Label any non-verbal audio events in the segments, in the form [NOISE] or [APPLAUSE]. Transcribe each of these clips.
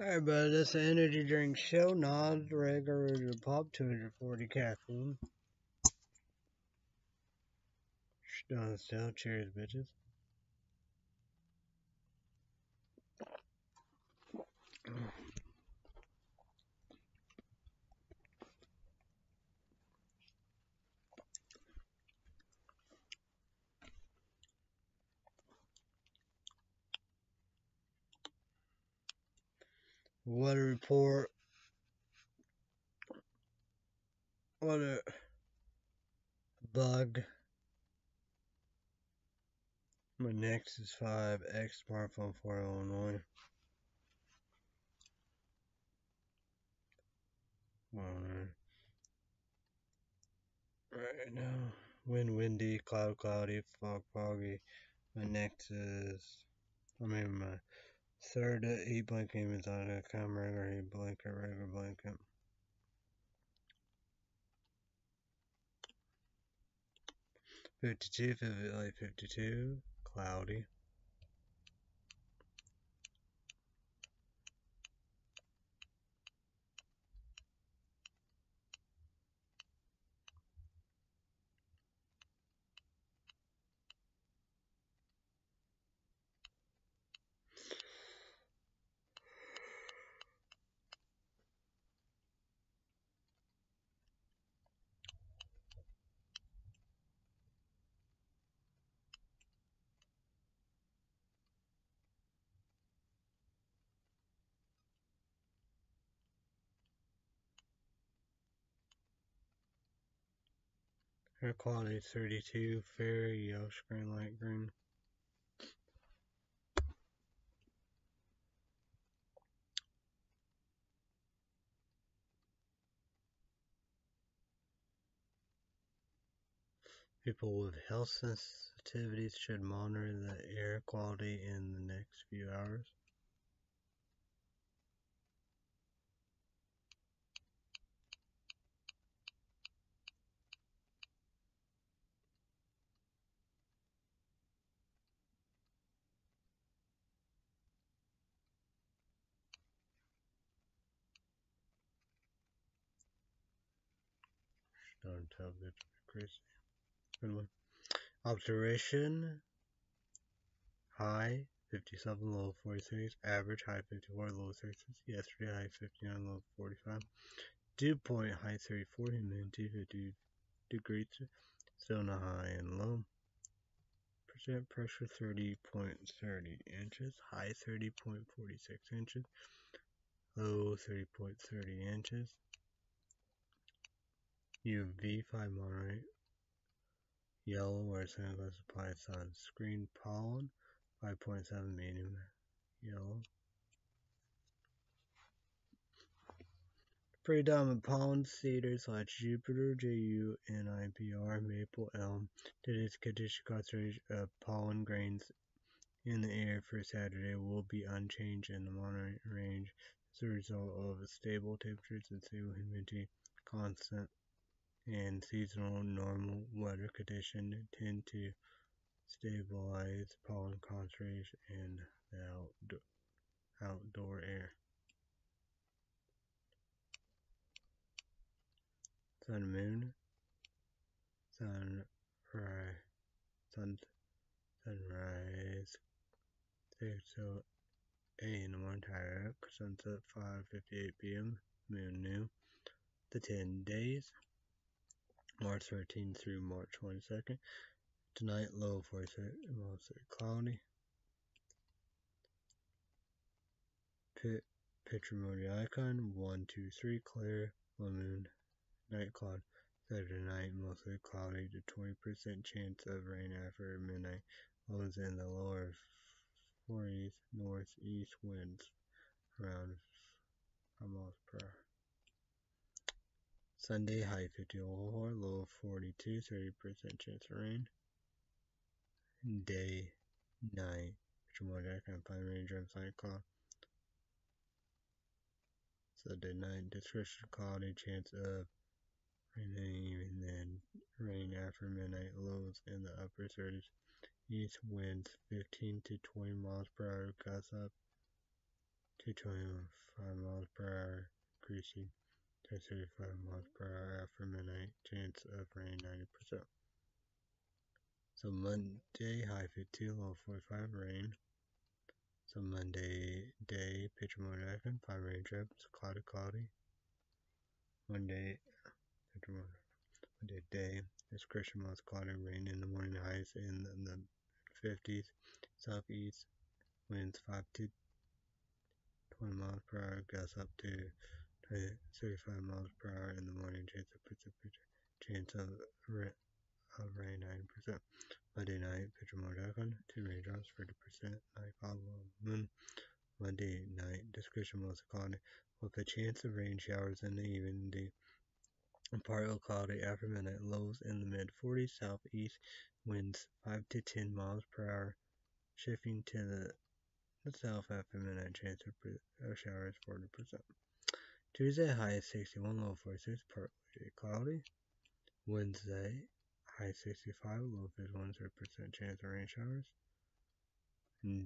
Alright, but this energy drink show, not regular pop, 240 caffeine. Done still. Cheers, bitches. Weather report. What a bug. My Nexus 5 X smartphone for Illinois. Uh, right now, wind windy, cloud cloudy, fog foggy. My Nexus, I mean my third heat blanket on a camera, regular heat blanket, regular blanket. Fifty, like fifty-two, cloudy. Air quality 32, fair, yellow screen, light green. People with health sensitivities should monitor the air quality in the next few hours. Don't crazy. Good one. Observation. High 57, low 46. Average high 54, low 36. Yesterday high 59, low 45. Dew point high 34, humidity 50 degrees. Not high and low. Percent pressure 30.30 inches. High 30.46 inches. Low 30.30 inches. UV 5 moderate. Yellow where sunglasses apply sunscreen. Pollen 5.7 medium yellow. Predominant pollen cedar slash Jupiter, JU, NIPR, maple, elm. Today's condition concentration of pollen grains in the air for Saturday will be unchanged in the moderate range as a result of stable temperatures and stable humidity constant and seasonal normal weather conditions tend to stabilize pollen concentration in the outdoor, air. Sun moon, sun sun, sunrise, 6 so 8 in the morning, tire sunset 5.58 p.m., moon new, the 10 days. March 13th through March 22nd. Tonight, low 46, mostly cloudy. Pit, picture mode icon, 1, 2, 3, clear, full moon, night cloud. Saturday night, mostly cloudy to 20% chance of rain after midnight. Lows in the lower 40s, northeast winds around 5 miles per hour. Sunday, high 54, low 42, 30% chance of rain. Day, night, tomorrow night, kind of fine range on side cloud. Sunday night, discretion cloudy, chance of rain and then rain after midnight, lows in the upper 30s. East winds 15 to 20 miles per hour, gusts up to 25 miles per hour, increasing to 35 miles per hour after midnight. Chance of rain 90%. So Monday, high 52, low 45, rain. So Monday, day, picture mode icon, 5 raindrops, cloudy, cloudy. Monday, picture mode, Monday, day, description most cloudy, rain in the morning, highs in the 50s, southeast, winds 5 to 20 miles per hour, gusts up to 35 miles per hour in the morning, chance of precipitation, chance of, of rain 90%. Monday night, picture more darkened, 2 raindrops, 40%, night follow moon. Monday night, description most cloudy, with a chance of rain showers in the evening, the partly cloudy after midnight, lows in the mid 40s, southeast, winds 5 to 10 miles per hour, shifting to the south after midnight, chance of showers 40%. Tuesday, high 61, low 46, partly cloudy. Wednesday, high 65, low 51, 0% chance of rain showers.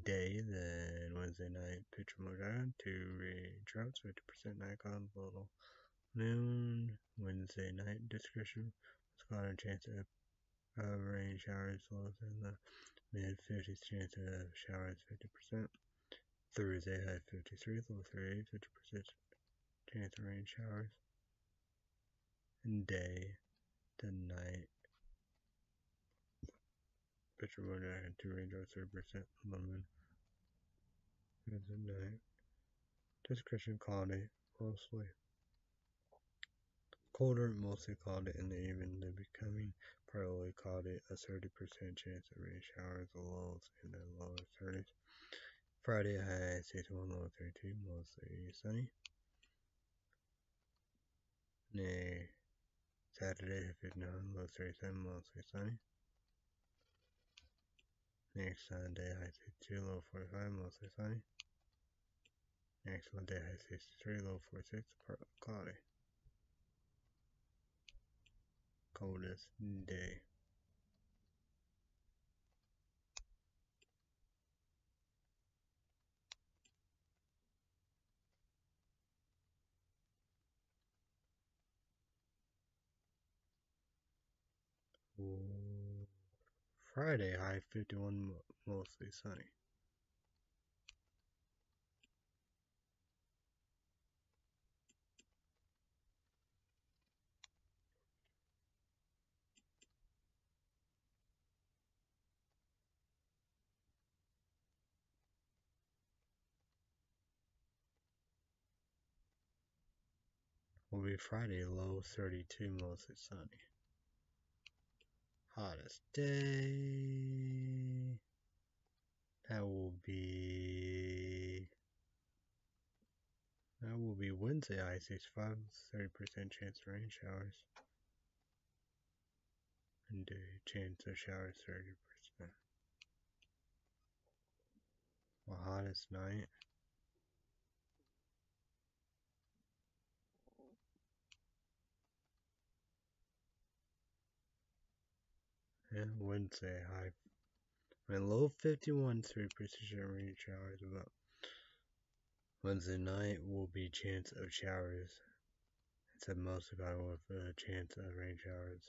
Day, then Wednesday night, picture more down, two raindrops, 50% night clouds, little noon. Wednesday night, discretion, cloudy chance of uh, rain showers, lows in the mid 50s, chance of showers, 50%. Thursday, high 53, low 38, 50% chance of rain showers. And day to night. Picture one and two raindrops, 30% lemon. And night. Discretion cloudy, mostly. Colder, mostly cloudy in the evening, becoming partly cloudy, a 30% chance of rain showers, lows in the lower 30s. Friday, high 61, low 32, mostly sunny. Nay, Saturday, 59, low 37, mostly sunny. Next Sunday, high 62, low 45, mostly sunny. Next Monday, high 63, low 46, partly cloudy. Coldest day. Friday, high 51, mostly sunny. Will be Friday, low 32, mostly sunny hottest day. That will be that will be Wednesday, I 65, 30% chance of rain showers. And day chance of showers 30%. The hottest night. Yeah, Wednesday high. My low 51 3 precision rain showers about Wednesday night will be chance of showers. It said most of it with a chance of rain showers.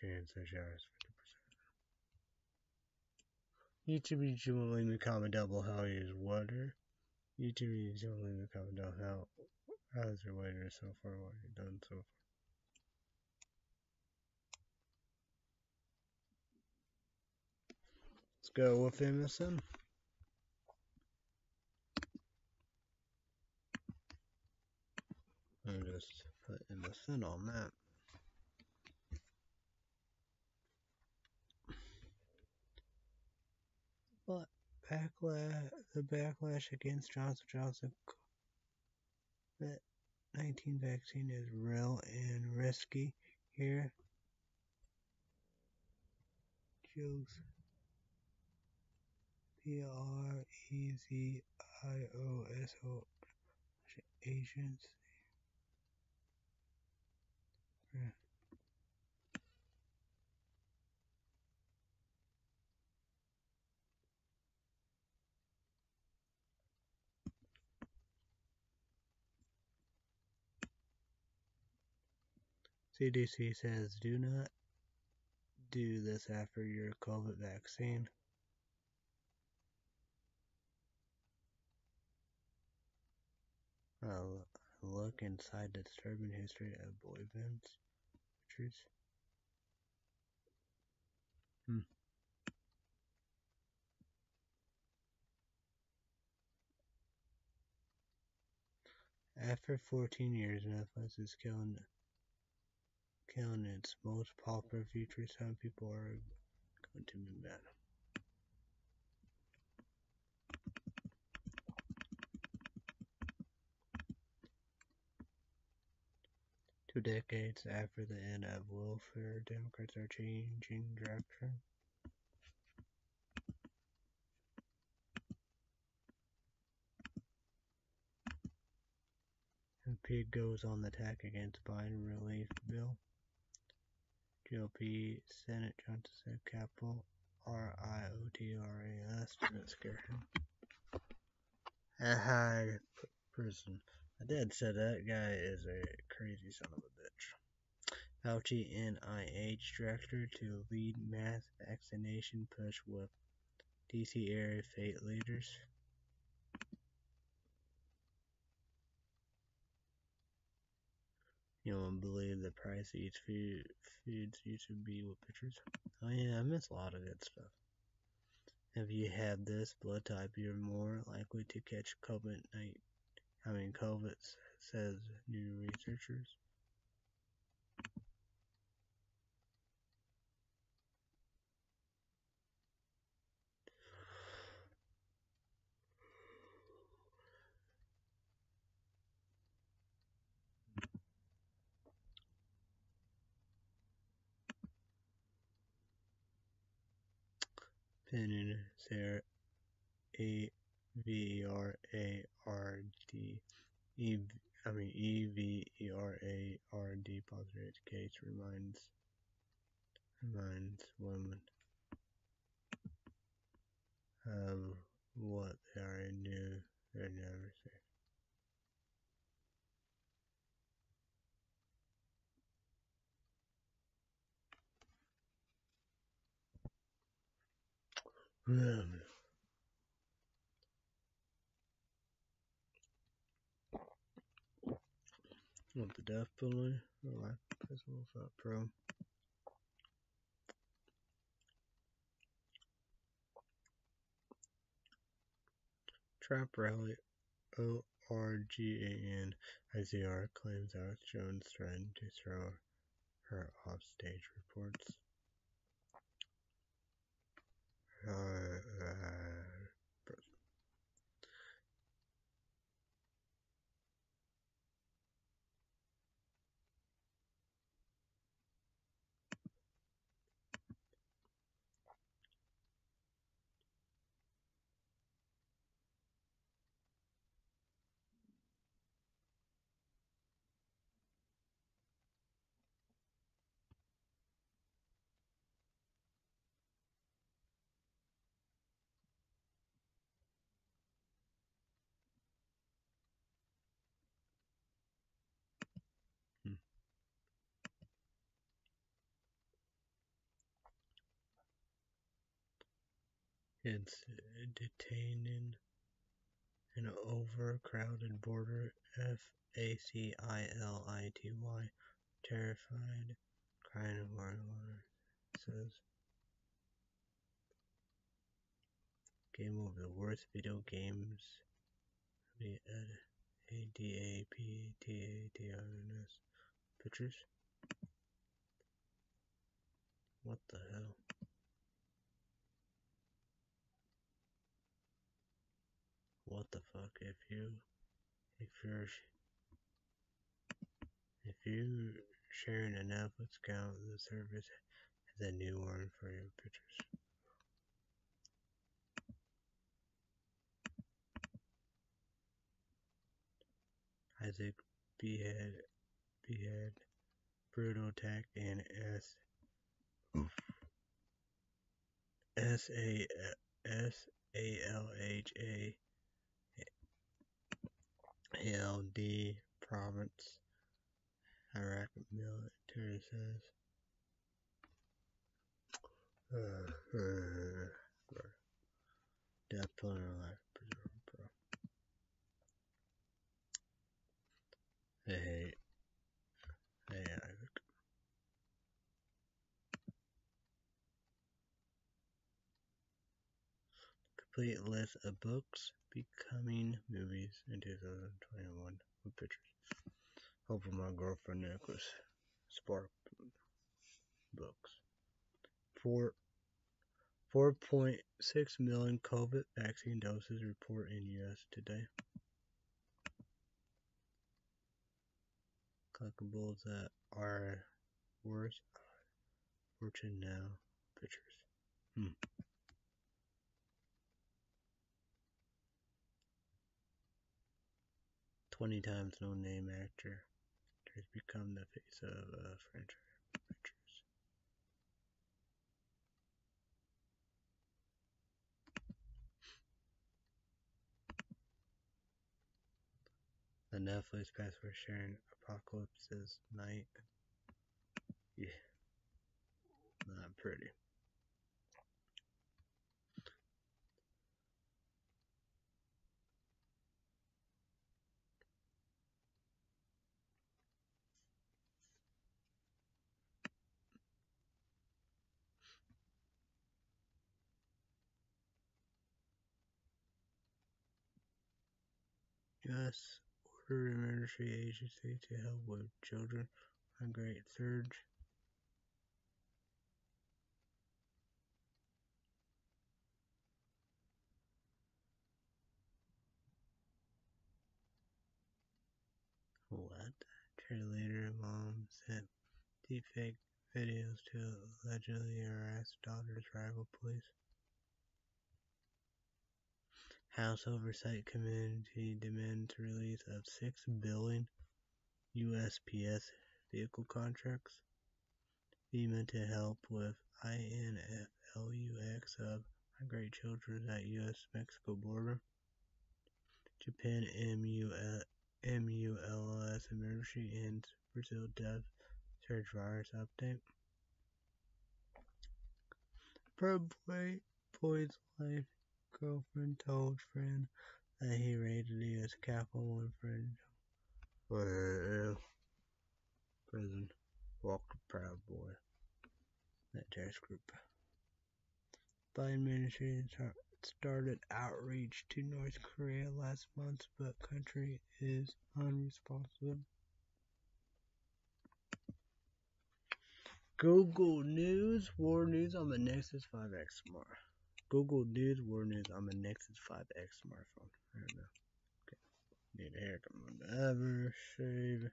Chance of showers 50%. YouTube you will leave me comment down below how water. YouTube you will leave me comment down how how's your weather so far, what you done so far. Let's go with MSN. I'll just put MSN on that. But backlash, the backlash against Johnson Johnson COVID-19 vaccine is real and risky here. Jokes. R E Z I O S O agency. CDC says do not do this after your COVID vaccine. A look inside the disturbing history of boy bands. Pictures. Hmm. After 14 years, Netflix is killing killing its most popular feature. Some people are going to be mad. Two decades after the end of welfare, Democrats are changing direction. Pig goes on the attack against Biden relief bill. GOP Senate Johnson said capital R-I-O-T-R-A-S didn't scare him. High prison. My dad said that guy is a crazy son of a bitch. Fauci NIH director to lead mass vaccination push with DC area faith leaders. You don't believe the price of each food foods used to be with pictures. Oh yeah, I miss a lot of good stuff. If you have this blood type, you're more likely to catch COVID I mean COVID says new researchers. Penn Sarah A V R A R D E I mean E V E R A R D positive case reminds reminds women of what they already knew they never say. Um, Want the death? Oh, I guess we'll fight pro. Trap rally O R G A N I Z R claims Alex Jones threatened to throw her off stage reports. Uh, uh, It's uh, detained in an overcrowded border F-A-C-I-L-I-T-Y. Terrified, crying water says. Game over the worst video games. A-D-A-P-T-A-T-A-T-I-N-S. Pictures? What the hell? What the fuck if you if you're if you sharing a Netflix account the service has a new one for your pictures. Isaac Behead Behead Brutal Attack and S S A S A L H A ALD province, Iraq Terry says. Uh, [SIGHS] uh. Death penalty or life preserver, bro. Hey, hey, Isaac. Complete list of books becoming movies in 2021 with pictures. Hope for my girlfriend Nicholas. Spark books. Four. 4.6 million COVID vaccine doses report in U.S. today. Collectibles that are worth fortune now. Pictures. Hmm. Twenty times no name actor has become the face of uh, a franchise. The Netflix password sharing apocalypse's night. Yeah. Not pretty. U.S. ordered emergency agency to help with children on Great Surge. What? Cheerleader mom sent deepfake videos to allegedly harass daughter's rival police. House Oversight Committee demands release of six billion USPS vehicle contracts. FEMA to help with INFLUX of migrate children at U.S.-Mexico border. Japan MUL, MULS emergency ends Brazil death surge virus update. Pro boy's life girlfriend told friend that he raided the U.S. Capitol when friend well, prison walked Proud Boy. That terrorist group. Biden administration started outreach to North Korea last month, but country is unresponsive. Google News, War News on the Nexus 5X Smart. Google News, War News on the Nexus 5X smartphone. I don't know. Okay. Need a haircut more than ever. Shave.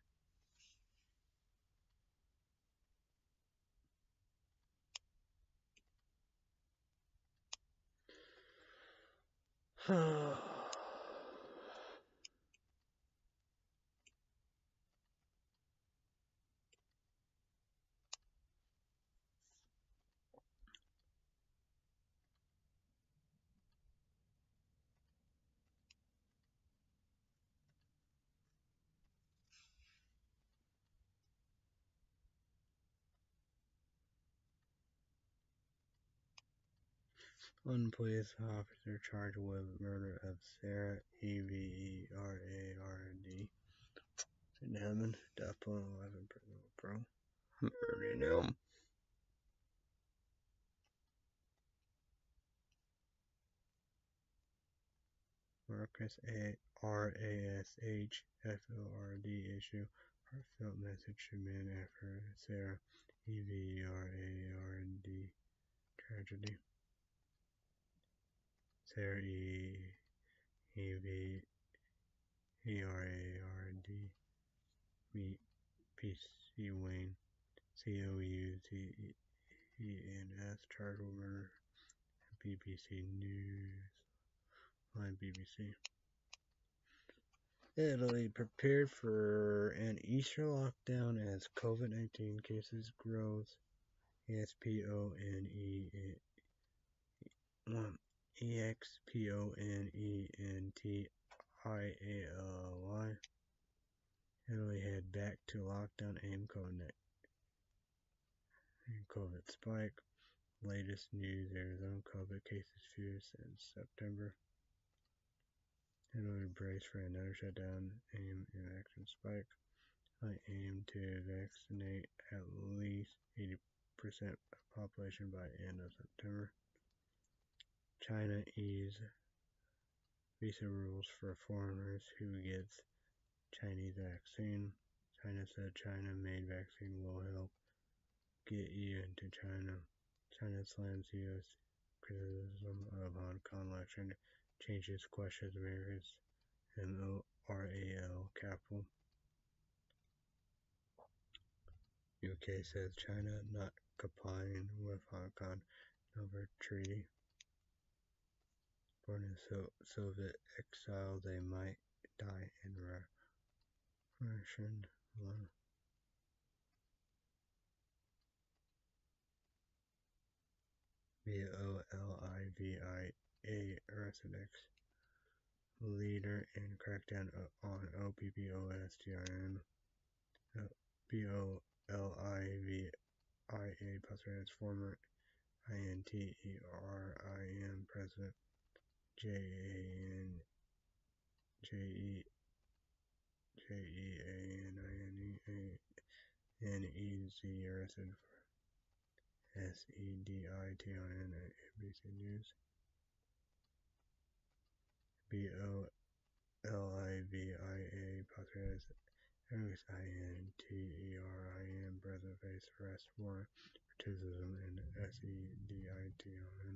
One [SIGHS] [SIGHS] police officer charged with murder of Sarah E V E R A R N D. St. Hammond, death penalty, 11 pro. Murder now. Marcus A R A S H F O R D issue heartfelt message to men after Sarah E V E R A R D tragedy. Sarah E E V E R A R D meet P C Wayne C O U T E N S with murder. BBC News. Line BBC. Italy prepared for an Easter lockdown as COVID 19 cases grows. S P O N E E X P O N E N T I A L Y. Italy head back to lockdown aim COVID COVID spike. Latest news Arizona COVID cases fewer since September. Hanoi brace for another shutdown. Aim in action spike. I aim to vaccinate at least 80% of population by end of September. China ease visa rules for foreigners who get Chinese vaccine. China said China-made vaccine will help get you into China. China slams U.S. criticism of Hong Kong election, changes questions America's MORAL capital. UK says China not complying with Hong Kong Nova Treaty. Born in so Soviet exile, they might die in Russian. B-O-L-I-V-I-A arrested ex leader in crackdown on OPPOSTRN. B-O-L-I-V-I-A Pastor's former I-N-T-E-R-I-N president J-A-N J-E J-E-A-N-I-N-E-A-N-E-Z arrested S-E-D-I-T-O-N at NBC News. B-O-L-I-V-I-A Patrias S-I-N-T-E-R-I-N President face arrest warrant for terrorism and S-E-D-I-T-O-N. B-O-L-I-V-I-A Patrias Express A-N-E-Z behind bars allege, alleges political persecution over coup claim. J E A N I N E A N E Z former B O L I V I N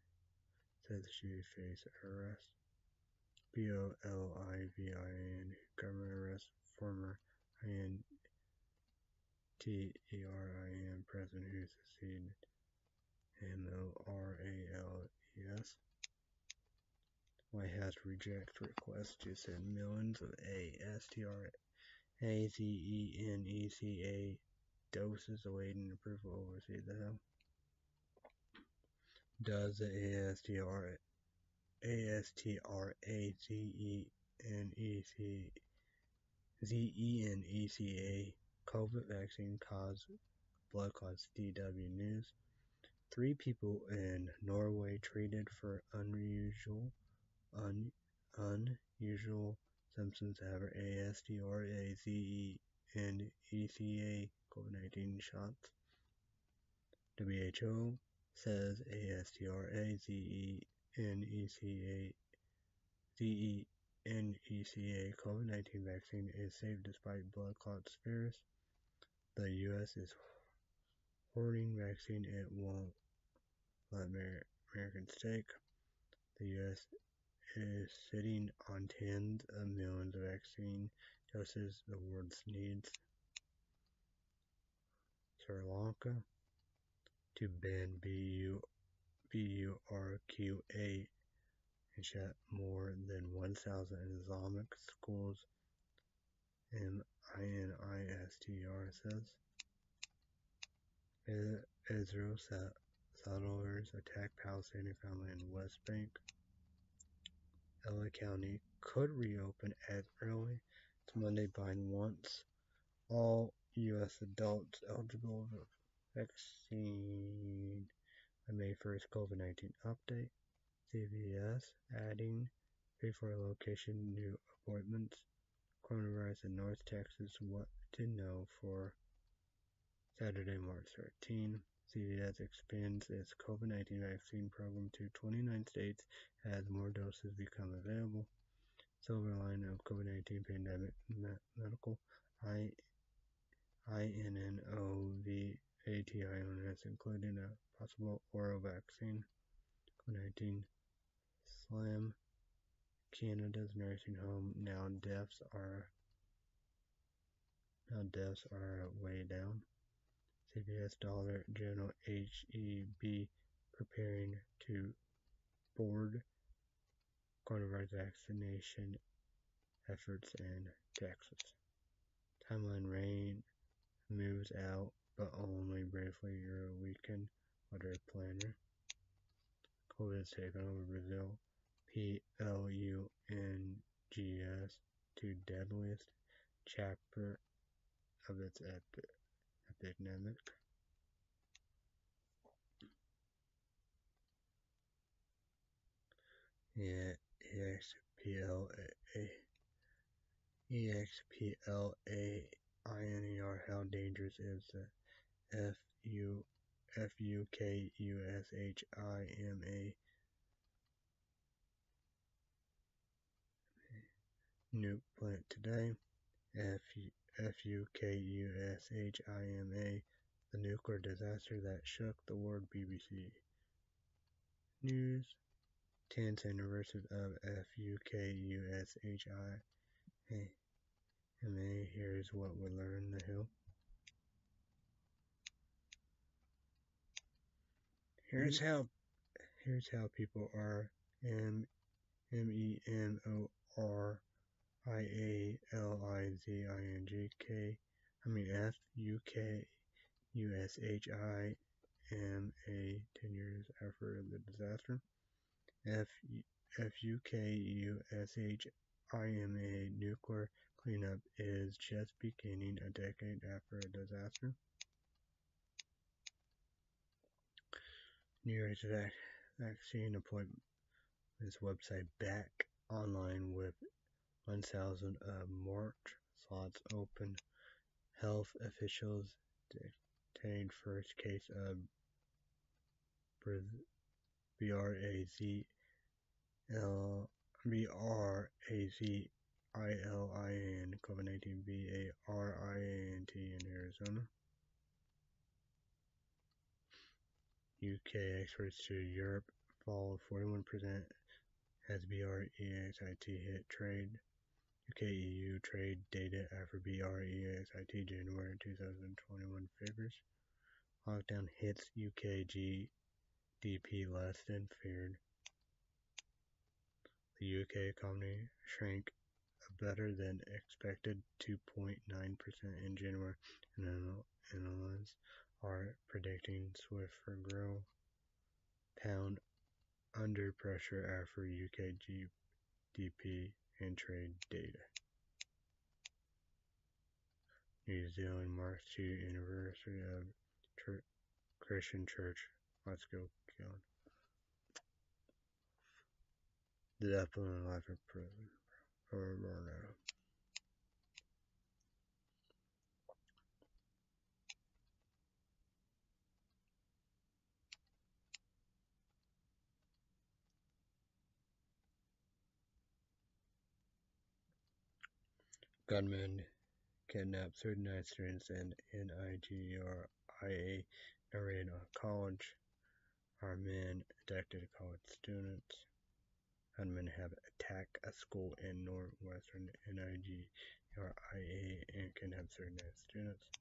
says she faced arrest. B O L I V I N government arrest former I N T E R I N president who succeeded M O R A L E S. White House rejects request to send millions of ASTRAZENECA doses awaiting approval overseas. The hell? Does the ASTR ASTRAZENECA COVID vaccine cause blood clots? DW News. Three people in Norway treated for unusual un, unusual symptoms have ASTRAZENECA COVID-19 shots. WHO says ASTRAZENECA COVID-19 vaccine is safe despite blood clots fears. The U.S. is hoarding vaccine it won't let Americans take. The U.S. is sitting on tens of millions of vaccine doses the world needs. Sri Lanka to ban BU, BURQA and shut more than 1,000 Islamic schools, MINISTR says. Israel settlers attack Palestinian family in West Bank. LA County could reopen as early as Monday. Biden wants all U.S. adults eligible vaccine May 1st. COVID-19 update. CVS adding pay for location new appointments. Coronavirus in North Texas. What to know for Saturday, March 13. CVS expands its COVID-19 vaccine program to 29 states as more doses become available. Silver line of COVID-19 pandemic medical I INNOVATI illness, including a possible oral vaccine. COVID-19 slam Canada's nursing home now deaths are now deaths are way down. CBS Dollar General HEB preparing to board coronavirus vaccination efforts in Texas. Timeline rain moves out, but only briefly. Your weekend weather planner. COVID has taken over Brazil. PLUNGS to deadliest chapter of its epi epidemic. Yeah, EXPLA How dangerous is the FU FUKUSHIMA nuke plant today? FUKUSHIMA the nuclear disaster that shook the world. BBC News. 10th anniversary of FUKUSHIMA here's what we learned the Hill Here's mm-hmm. how here's how people are M M E M O R I A L I Z I N G K I mean F U K U S H I M A ten years after the disaster. F F U K U S H I M A nuclear cleanup is just beginning a decade after a disaster. New vac vaccine appointment. This website back online with 1,000 uh, March slots open. Health officials detained first case of BRAZIL BRAZILIN COVID-19 BARINT in Arizona. UK exports to Europe fall 41% as BREXIT hit trade. UK EU trade data after BREXIT January 2021 figures. Lockdown hits UK GDP less than feared. The UK economy shrank a better than expected 2.9% in January, and analysts are predicting swifter growth. Pound under pressure after UK GDP and trade data. New Zealand marks two anniversary of Church, Christian Church. Let's go, Keon. The penalty life in prison. Gunmen kidnapped 39 students in Nigeria narrated a college. Our men abducted college students. Gunmen have attacked a school in northwestern Nigeria and kidnapped 39 students.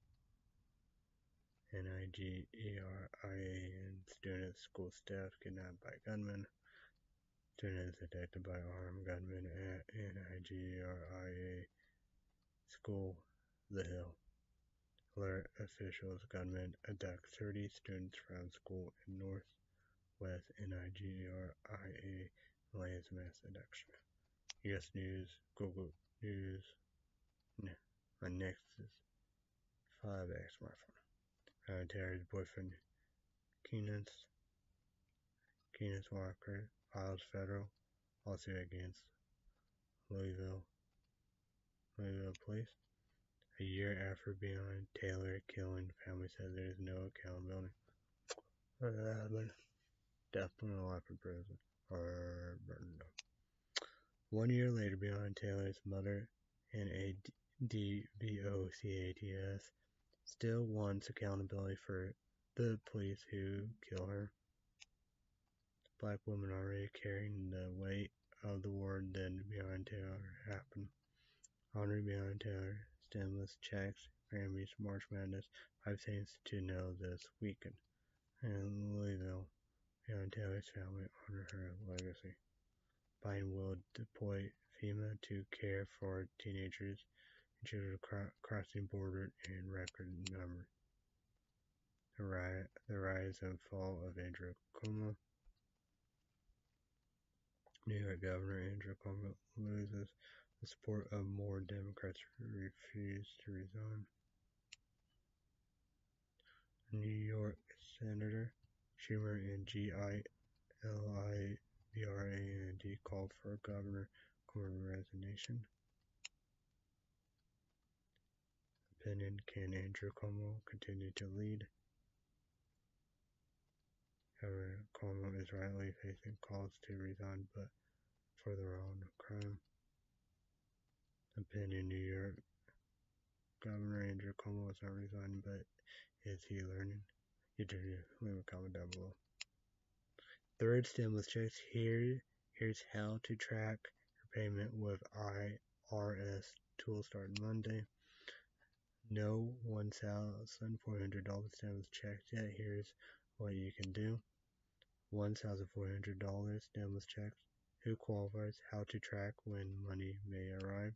Nigeria and students, school staff kidnapped by gunmen. Students attacked by armed gunmen at Nigeria School, The Hill. Alert officials, gunmen abduct 30 students from school in northwest Nigeria, Malay's mass abduction. US News, Google News, my Nexus 5X smartphone. Uh, Terry's boyfriend, Keenan, Keenan Walker, files federal lawsuit against Louisville A year after Breonna Taylor killing, family says there is no accountability. Uh, death penalty life in prison. Or burned One year later, Breonna Taylor's mother and a DVOCATS still wants accountability for the police who kill her. Black women already carrying the weight of the war than Breonna Taylor happened. Breonna Taylor, stimulus checks, Grammys, March Madness, five things to know this weekend. In Louisville, Breonna Taylor's family honor her legacy. Biden will deploy FEMA to care for teenagers and children crossing border in record numbers. The, ri- the rise and fall of Andrew Cuomo. New York Governor Andrew Cuomo loses the support of more Democrats who refuse to resign. New York Senator Schumer and G.I.L.I.B.R.A.N.D. called for Governor Cuomo resignation. Opinion Can Andrew Cuomo continue to lead? However, Cuomo is rightly facing calls to resign, but for the wrong crime. Opinion New York Governor Andrew Cuomo is not resigning, but is he learning? You do leave a comment down below. Third stimulus checks. Here, here's how to track your payment with IRS tool starting Monday. No $1,400 stimulus checks yet. Here's what you can do. $1,400 stimulus checks. Who qualifies? How to track when money may arrive.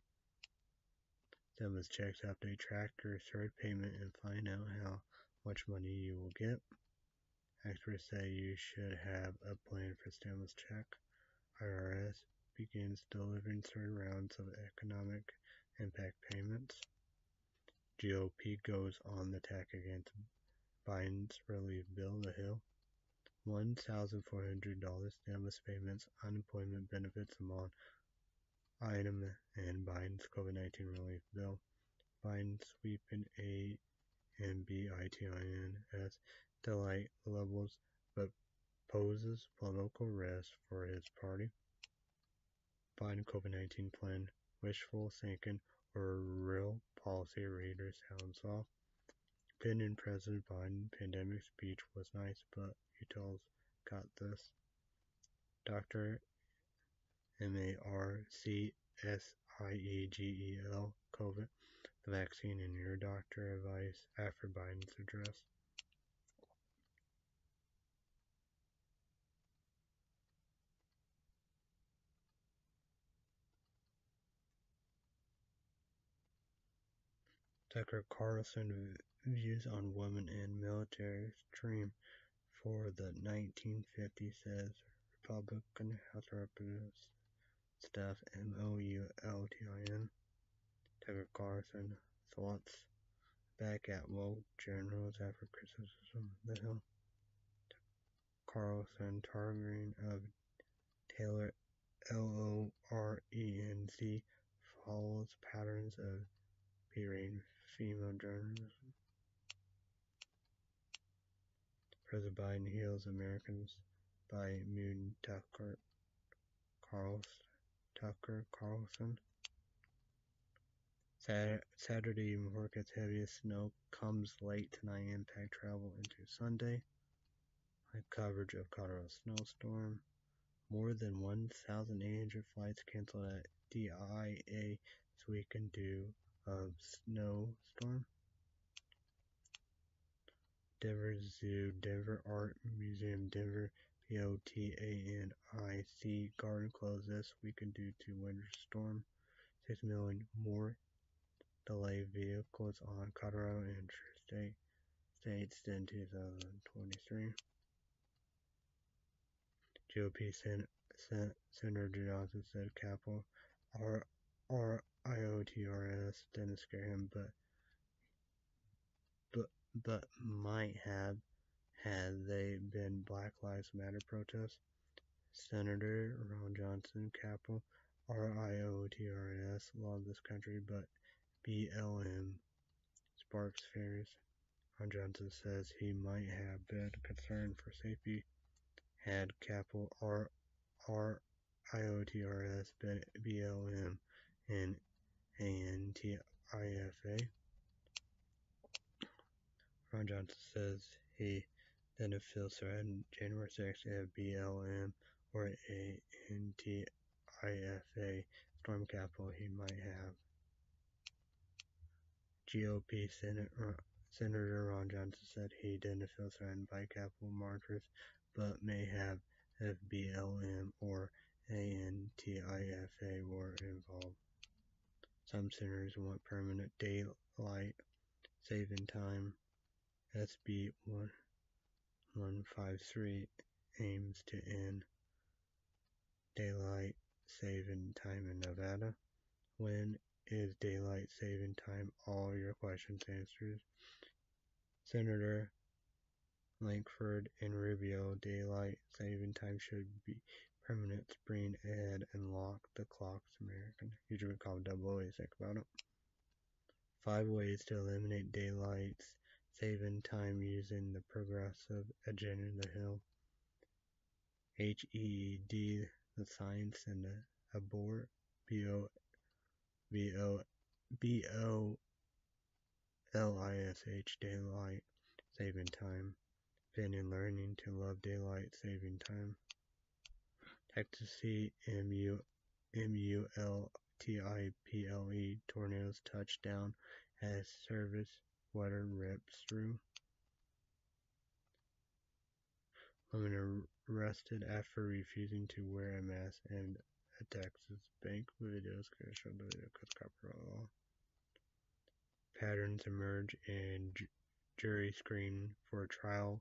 Stimulus checks update track your third payment and find out how much money you will get. Experts say you should have a plan for stimulus check. IRS begins delivering third rounds of economic impact payments. GOP goes on the attack against Biden's relief bill, The Hill. $1,400 stimulus payments, unemployment benefits among item in Biden's COVID-19 relief bill. Biden sweeping A and B B-I-T-I-N as delight levels, but poses political risk for his party. Biden COVID-19 plan, wishful thinking, or real policy readers sounds off. Opinion President Biden pandemic speech was nice, but Utah's got this. Dr. M A R C S I E G E L COVID, the vaccine, and your doctor advice after Biden's address. Tucker Carlson views on women in military stream for the 1950 says Republican House Representatives staff M-O-U-L-T-I-N Tucker Carlson thoughts back at woke generals after criticism the Hill. Carlson targeting of Taylor L-O-R-E-N-C follows patterns of berating female journalism. President Biden heals Americans by Moon Tucker Carlson. Tucker Carlson. Saturday forecast heaviest snow comes late tonight. Impact travel into Sunday. Live coverage of Colorado snowstorm. More than 1,800 flights canceled at DIA this weekend due um, of snowstorm. Denver Zoo, Denver Art Museum, Denver B-O-T-A-N-I-C Garden closed this weekend due to winter storm. Six million more delayed vehicles on Colorado interstate states in 2023. GOP Sen- Sen- Senator Johnson said Capitol R R I O T R S didn't scare him, but but but might have had they been Black Lives Matter protests. Senator Ron Johnson, Capitol R-I-O-T-R-S, love this country, but BLM sparks fears. Ron Johnson says he might have been concerned for safety had Capitol R R I O T R S been BLM and A-N-T-I-F-A. Ron Johnson says he didn't feel threatened January 6th if BLM or A-N-T-I-F-A IFA storm capital he might have. GOP Senator, Senator Ron Johnson said he didn't feel threatened by Capitol marchers, but may have if BLM or ANTIFA were involved. Some senators want permanent daylight saving time. SB 153 aims to end daylight saving time in Nevada. When is daylight saving time? All your questions answered. Senator Lankford and Rubio, daylight saving time should be permanent. Spring ahead and lock the clocks. American. Usually called double A. Think about it. Five ways to eliminate daylight saving time using the progressive agenda. The Hill. HED, the science and the abort. B O B O B O L I S H daylight saving time been in learning to love daylight saving time. Ecstasy M U M U L T I P L E tornadoes touchdown as service water rips through. Woman arrested after refusing to wear a mask and a Texas bank videos could show the video copyright Patterns emerge in jury screen for trial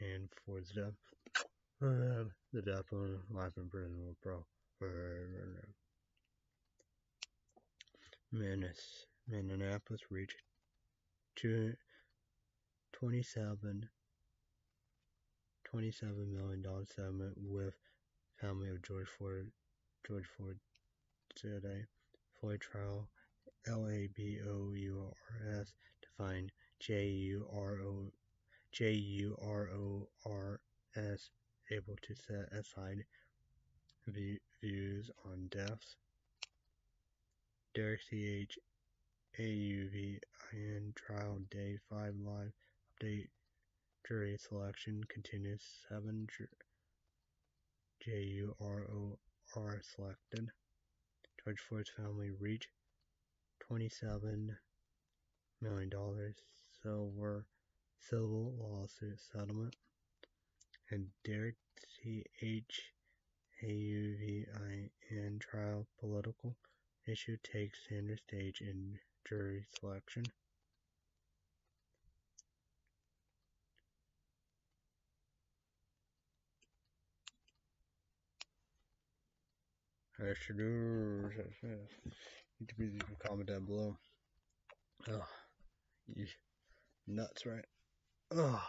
and for the death, uh, the death penalty, life in prison with pro. Uh, uh, uh, Menace, Minneapolis reached 27 $27 million settlement with family of George Floyd, George Floyd today. Floyd trial, L-A-B-O-U-R-S, defined J-U-R-O J-U-R-O-R-S, able to set aside views on deaths. Derek C.H. A-U-V-I-N trial day 5 live update jury selection continues 7 J-U-R-O-R selected. George Floyd's family reach $27 million silver civil lawsuit settlement, and Derek C. H. A-U-V-I-N trial political issue takes center stage in jury selection. I should do. need to be You can comment down below. Oh, nuts, right? Ugh.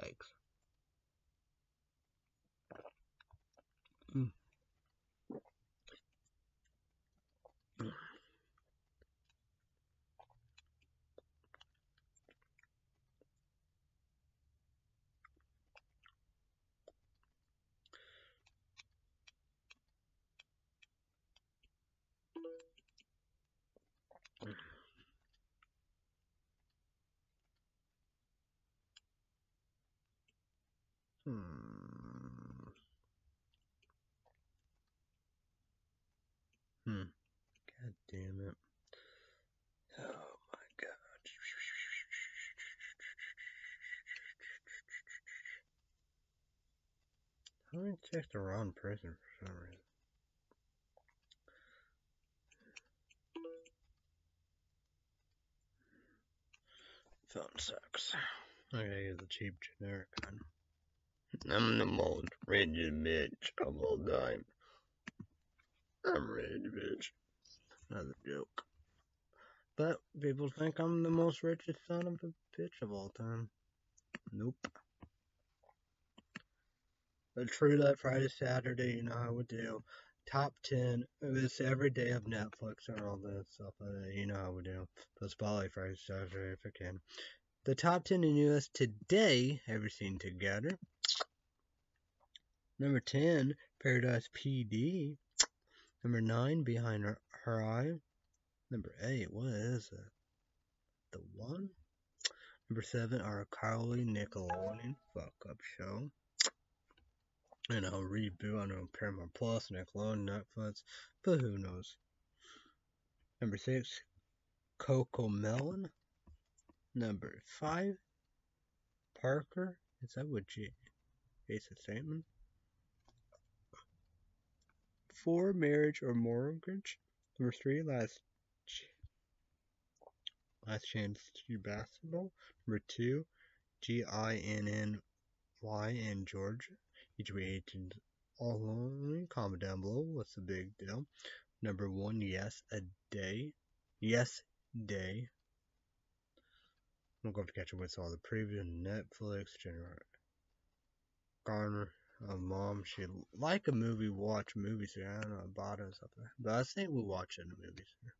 Yikes. Mm. Hmm. Hmm. God damn it. Oh my god. Check the wrong person for some reason? Phone sucks. I gotta use the cheap generic one. I'm the most rigid bitch of all time. I'm rich, bitch. Another joke. But people think I'm the most richest son of a bitch of all time. Nope. But true that Friday, Saturday, you know how we do. Top 10, this every day of Netflix and all that stuff. Uh, you know how we do. But Spotlight Friday, Saturday, if I can. The top 10 in US today, everything together. Number 10, Paradise PD. Number 9, Behind Her, her Eye. Number 8, what is it? The one? Number 7, our Carly Nickelodeon fuck up show. You know, reboot. Know Paramount Plus, Nickelodeon, Netflix, but who knows? Number six, CoComelon. Number five, Parker. Is that what J- Jason Statham? Four, Marriage or Mortgage. Number three, Last Ch- Last Chance to Basketball. Number two, G I N N Y in Georgia. Each way agent all. Comment down below. What's the big deal? Number one, yes, a day. Yes, day. I'm going to catch up with all the preview Netflix, Jennifer Garner, a mom. She like a movie, watch movies here. I don't know about it up there, but I think we'll watch in the movies here.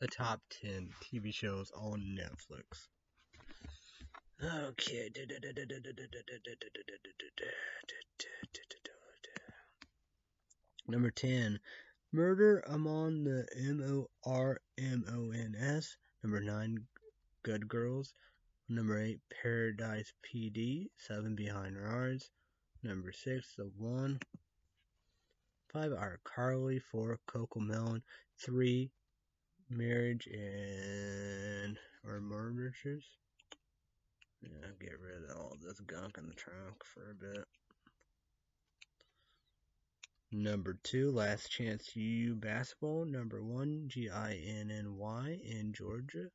The top 10 TV shows on Netflix. Okay. Number 10, Murder Among the M O R M O N S. Number 9, Good Girls. Number 8, Paradise PD. 7, Behind Bars. Number 6, The One. 5, Art Carly. 4, CoComelon. 3, Marriage and or Murders. Yeah, get rid of all this gunk in the trunk for a bit. Number two, Last Chance U Basketball. Number one, G I N N Y in Georgia.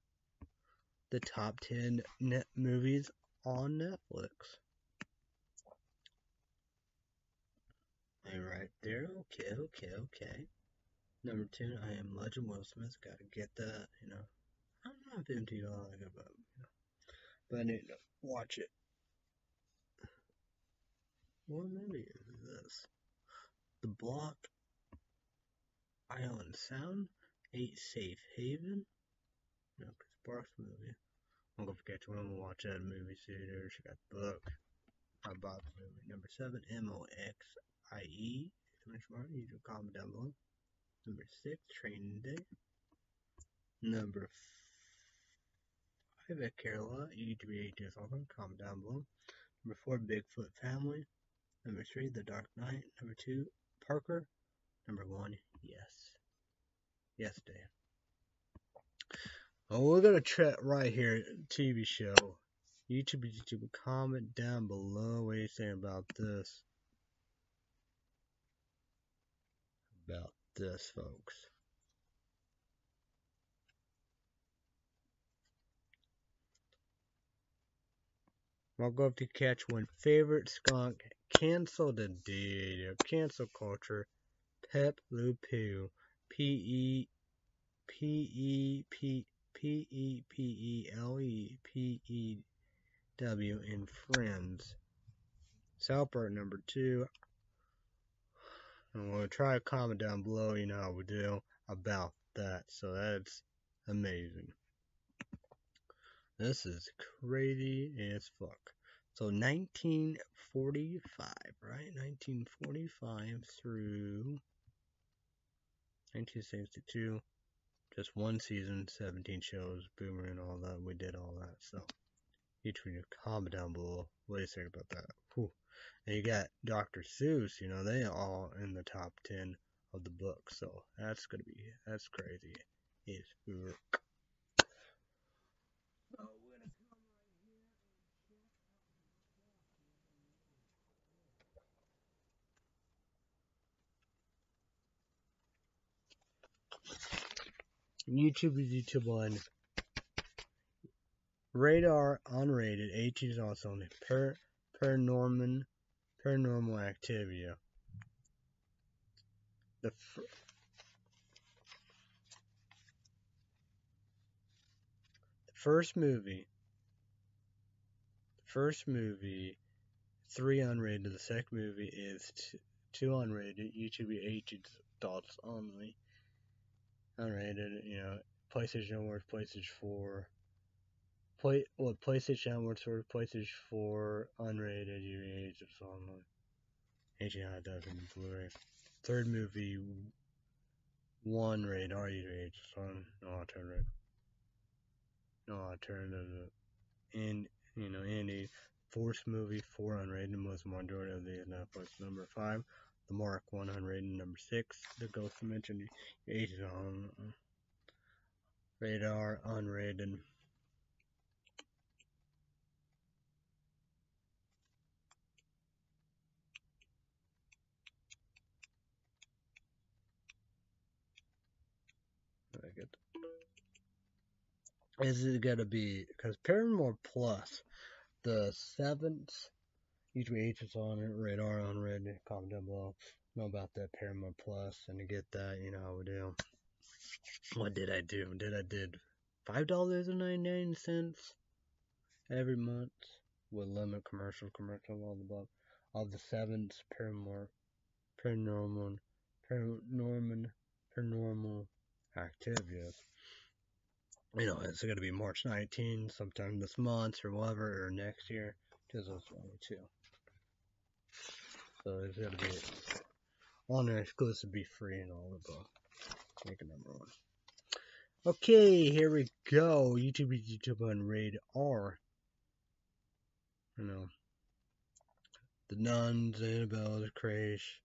The top 10 net movies on Netflix. Hey, right there. Okay, okay, okay. Number two, I am Legend Will Smith. Gotta get that, you know. I'm not $50 like it, but, you know. But I need to watch it. What movie is this? The Block, Island Sound, 8 Safe Haven. No, Chris Sparks movie. I'm gonna forget to watch that movie theater. She got the book. I bought the movie. Number 7, M O X I E. Smart. You can comment down below. Number 6, Training Day. Number 5, at Kerala. E3 is also comment down below. Number 4, Bigfoot Family. Number 3, The Dark Knight. Number 2, Parker. Number one, yes. Yes, Dan. Oh, we're gonna try right here, TV show. YouTube, YouTube, comment down below what you think about this. About this, folks. I'll go up to catch one favorite skunk Cancel the dude. Cancel culture. Pep Pew. P E P E P P E P E L E P E W in Friends. South Park number two. Going to try to comment down below, you know how we do, about that. So that's amazing. This is crazy as fuck. So 1945, right? 1945 through 1962. Just one season, 17 shows, Boomer and all that. We did all that. So each of you comment down below what do you think about that. Whew. And you got Dr. Seuss, you know, they all in the top 10 of the book. So that's going to be, that's crazy. Yes, YouTube is YouTube one. Radar unrated. H is also on per paranormal activity. The first movie. The first movie, three unrated. The second movie is two, unrated. YouTube H is adults only unrated, you know, PlayStation Network, PlayStation 4, play well, PlayStation sort of PlayStation 4, unrated, it's online. HDI does in Blu-ray. Third movie, one rated, RUH, son, no alternative. No alternative. And, you know, Andy. Force movie, 4 unrated, most majority of the Netflix. Number 5, The Mark, 1 unrated. Number 6, The Ghost Dimension, 8 on radar, unrated. I get is it gonna be because Paramore Plus, the seventh UTH is on it, radar on red, comment down below. Know about that Paramore Plus, and to get that, you know how we do. What did I do? Did I did five dollars and ninety nine cents every month with limit commercial, commercial, all the above. Of the seventh Paramore, paranormal, paranormal, paranormal activities you know, it's going to be March 19, sometime this month or whatever, or next year, 2022. So it's gotta be on there exclusive, be free and all above. Uh, make it number one. Okay, here we go. YouTube YouTube on raid R. You know, the nuns, Annabelle, the crash,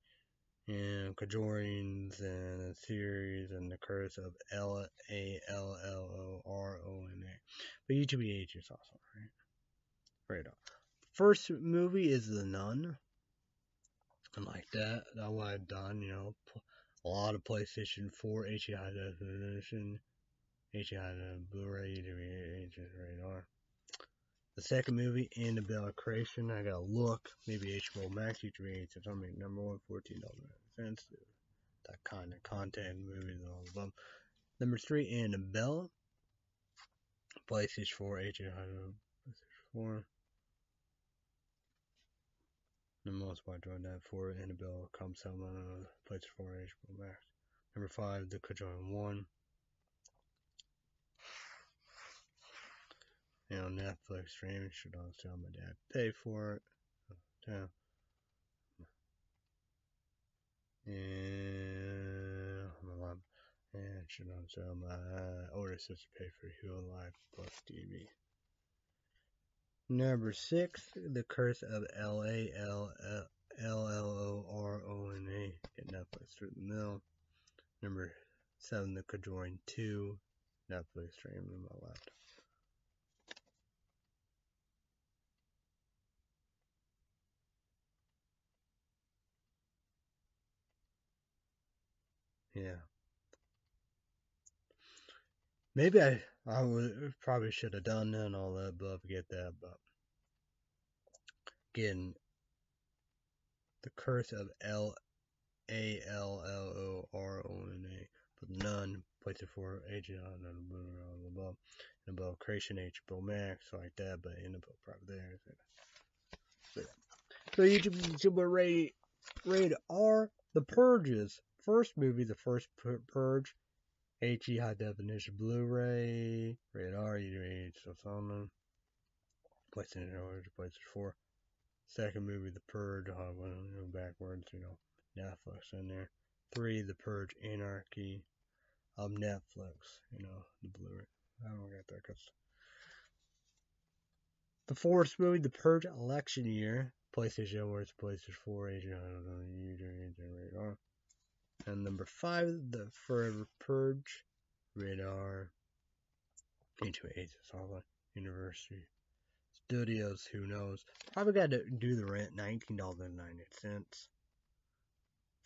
and Conjurings and the series and the curse of L A L L O R O N A. But YouTube UTBH is awesome, right? Right on. First movie is The Nun. And like that, I've done, you know. A lot of PlayStation 4 HD high definition, HD high Blu-ray, radar. The second movie, Annabelle Creation, I gotta look. Maybe HBO Max, YouTube it's on number one, $14 cents. That kind of content, movies, and all of them. Number three, Annabelle. PlayStation 4, HBO, PlayStation 4. The most popular that for Annabelle comes out on PlayStation 4, HBO Max. Number five, The Conjuring 1. you know, Netflix streaming should also tell my dad pay for it. Yeah. And and should also my older sister pay for Hulu Live Plus TV. Number six, The Curse of L A L L L O R O N A. Get Netflix through the mill. Number seven, The Conjuring 2. Netflix streaming on my laptop. Yeah. Maybe I I would probably should have done that and all that, but forget that. But again, the curse of L A L L O R O N A, but none place it for agent on and above and above creation H Bill Max like that, but in the book probably there. So, so YouTube YouTube rated rated R the purges first movie, the first Purge, HD high definition Blu-ray, rated R, you so on them. PlayStation order, PlayStation 4. Second movie, The Purge, uh, went you backwards, you know, Netflix in there. Three, The Purge, Anarchy, of Netflix, you know, the Blu-ray. I don't get that because the fourth movie, The Purge, election year, PlayStation, it's PlayStation 4, HD, I don't know, you do radar. And number five, the Forever Purge, Radar, H2H, Solid University Studios, who knows. Probably got to do the rent, $19.98.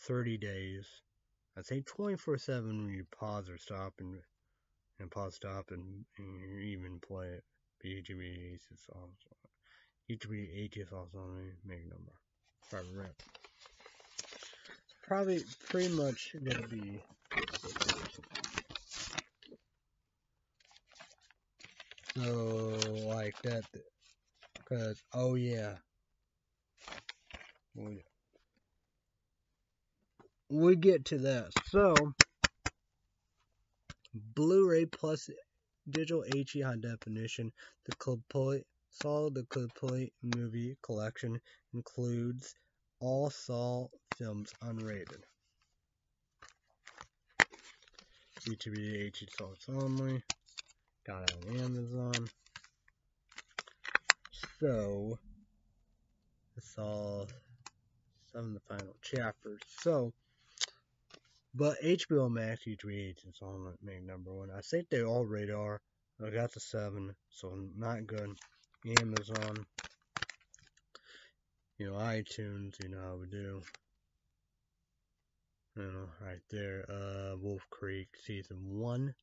30 days. I'd say 24 7 when you pause or stop and, and pause, stop, and, and even play it. BGB is also. HB is also make number. Private rent probably pretty much gonna be so like that because oh yeah. We, get to that. So Blu-ray plus digital HD high definition the complete Saw the complete movie collection includes all Saw films unrated. UTB HD Salts only. Got it on Amazon. So, It's all some of the final chapters. So, but HBO Max U3H is on main number one. I think they all radar. I got the seven, so not good. Amazon, you know, iTunes, you know how we do. You know, right there, uh, Wolf Creek season one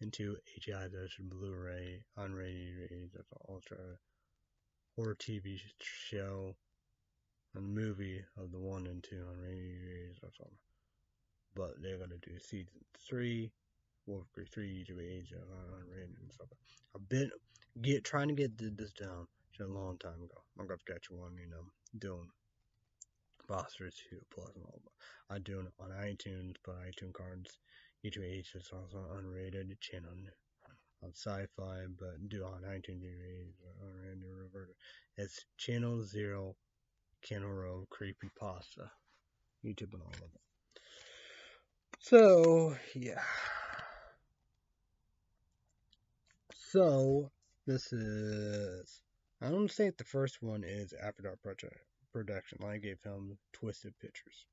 and two, HI that's Blu-ray, unrated, that's ultra horror TV show, and movie of the one and two unrated, that's all. But they're gonna do season three, Wolf Creek three, to age unrated and stuff. I've been get trying to get this down a long time ago. I'm gonna catch one, you know, doing Foster 2 Plus and all. that. I do it on iTunes, but iTunes cards. E2H is also unrated channel on sci-fi, but do on iTunes unrated. It's channel zero, Kennel Road, Creepy Pasta, YouTube and all of that. So yeah. So this is I don't think the first one is After Dark production, Lionsgate Film, Twisted Pictures.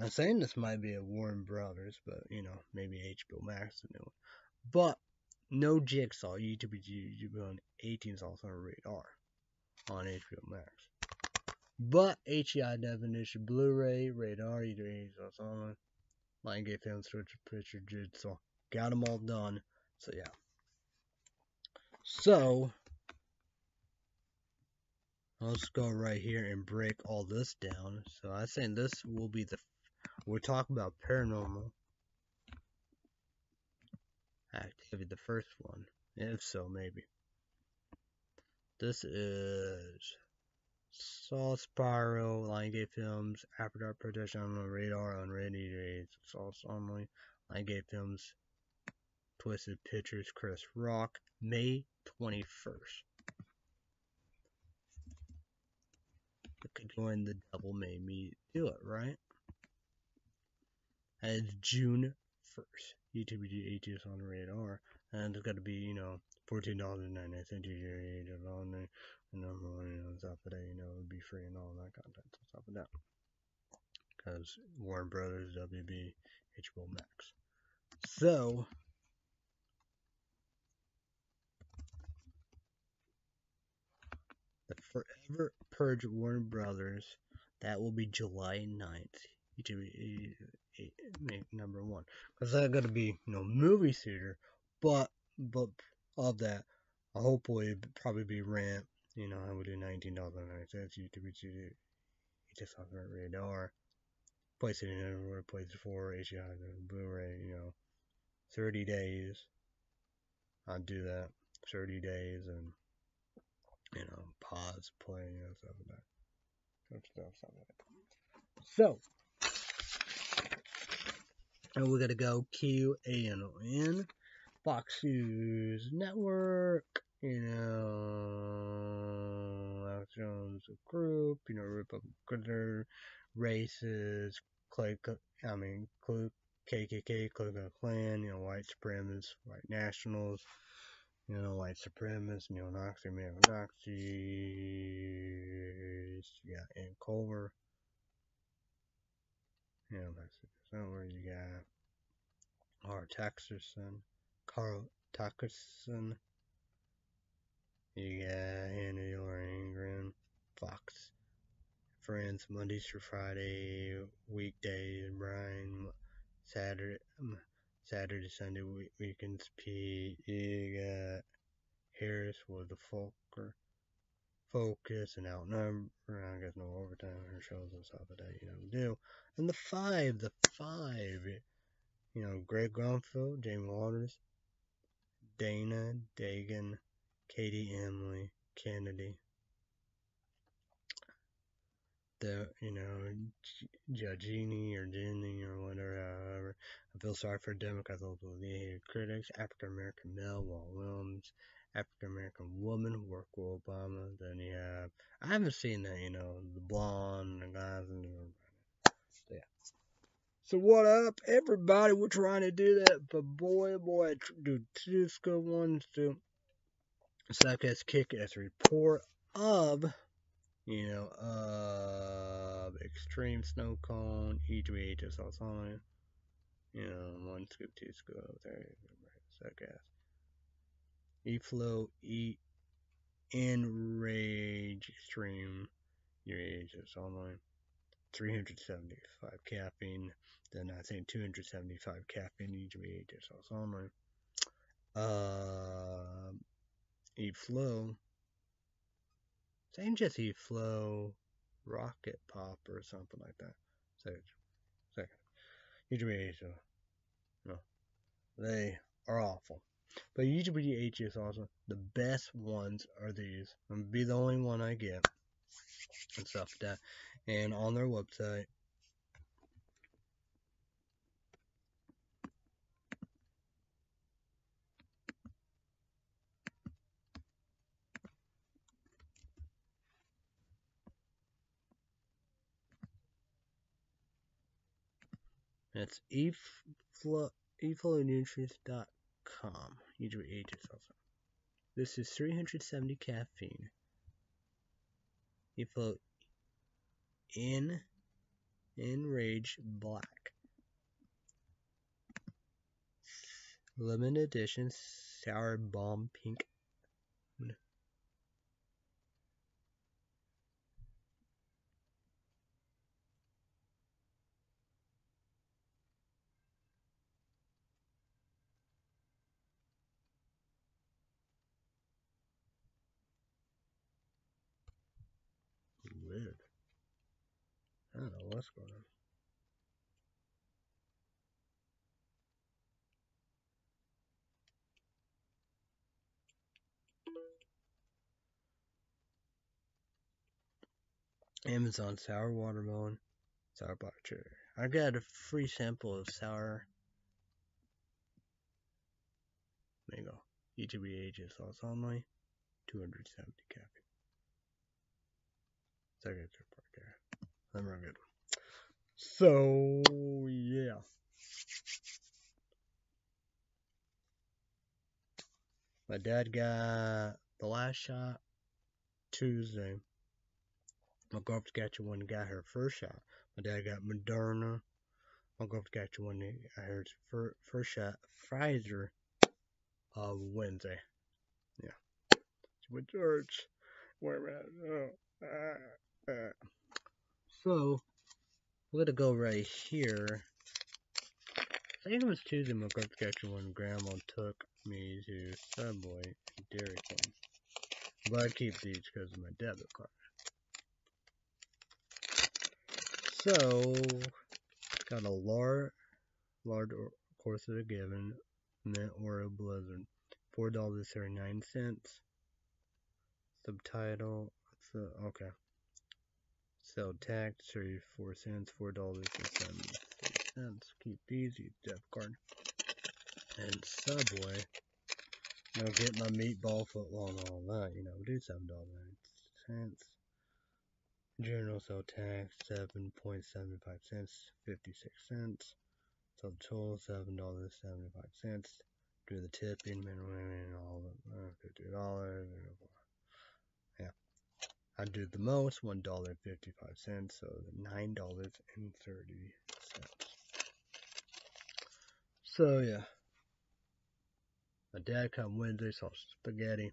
I'm saying this might be a Warner Brothers, but you know, maybe HBO Max, the new one. But no Jigsaw, YouTube, YouTube on 18 is also on radar on HBO Max. But HEI definition Blu-ray, radar, either is also on Lionsgate Film, Twisted Picture, Jigsaw. Got them all done. So yeah. So let's go right here and break all this down. So I think this will be the we're talking about paranormal activity, the first one. If so, maybe. This is Saw Spiral, Lionsgate Films, After Dark Production on the radar on Ready Days. Saw only Lionsgate Films, Twisted Pictures, Chris Rock, May 21st. Join the devil made me do it, right? And it's June 1st. YouTube ATS on the radar. And it's got to be, you know, $14.99 cents your age on. And number one, on top of that, you know, it would be free and all that content on top of that. Because Warner Brothers, WB, HBO Max. So, Forever Purge Warner Brothers. That will be July 9th. YouTube number one. Because that's going to be, know, movie theater. But, but of that, I'll hopefully probably be rent. You know, I would do $19.99 YouTube, YouTube, just on the radar. Place it in everywhere, place it for HDI, Blu-ray, you know, 30 days. I'll do that. 30 days and you know, pause, play, know, stuff like that. Stuff, stuff like that. So, and we're gonna go Q A N O N, Fox News Network, you know, Alex Jones Group, you know, Republican races, Clay, I mean, KKK, Ku Klan, you know, white supremacists, white nationals, you know, white supremacists, neo-Nazi, neo-Nazis, you got Ann Coulter, you know, somewhere you got? R. Texerson, Carl Tuckerson, you got Anna Ingram, Fox, Friends, Mondays through Friday, weekdays, Brian, Saturday, Saturday, Sunday, weekends, P. Got Harris with the Folker, Focus, and Outnumber. I guess no overtime shows and stuff like that, you know, do. And the five, the five, you know, Greg Grunfeld, Jamie Waters, Dana, Dagan, Katie Emily, Kennedy, the you know Judgini or Jenny or whatever. I feel sorry for Democrats, the critics, African American male, Walt Williams, African American woman work with Obama. Then you have I haven't seen that, you know, the blonde, the guys, and yeah. So what up, everybody? We're trying to do that, but boy, boy, do two good ones to as kick as report of you know, uh, extreme snow cone, E3HS also, you know, one scoop, two scoop, there, suck ass. E-flow, E, enrage, extreme, EHS online. 375 caffeine, then I think 275 caffeine, E3HS also online. Uh, E-flow, same just E-Flow Rocket Pop or something like that. Second. Second. UGBH, no. They are awful. But UGBH is also the best ones are these. I'm be the only one I get and stuff like that. And on their website, That's eflow, eflownutrients.com. Usually ages also. This is 370 caffeine. Eflow in Enrage Black. Limited edition sour bomb pink What's going on. Amazon sour watermelon, sour black cherry. I got a free sample of sour mango. EGBH sauce only, 270 caffeine. Second part there. I'm real good. So yeah. My dad got the last shot Tuesday. My girlfriend got you one got her first shot. My dad got Moderna. My girlfriend got you one got her first, shot Pfizer uh Wednesday. Yeah. So With church. Where am I? Oh. Ah. So, we're gonna go right here. I think it was Tuesday my grandpa when grandma took me to Subway and Dairy Queen. But I keep these because of my debit card. So, got a large, large course of a given mint Blizzard, dollars thirty nine cents. Subtitle, so okay. Sell tax, 34 cents, $4.73. Keep these, use debit card. And Subway. Now get my meatball footlong all that, you know, do $7.90. General sell tax, 7.75 cents, 56 cents. So total, $7.75. Do the tipping, minimum, and all that, $50. I do the most, one dollar and fifty-five cents, so nine dollars and thirty cents. So yeah, my dad come Wednesday, saw spaghetti.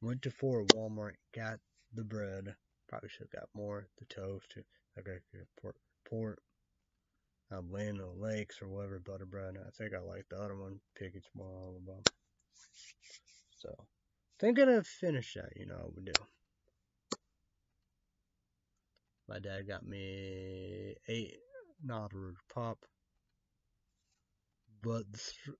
Went to Fort Walmart, got the bread. Probably should have got more. The toast. I got port, port. I'm laying on lakes or whatever butter bread. I think I like the other one, piggy small, blah. So, thinking of finish that. You know, would do. My dad got me eight Nautilus Pop. But th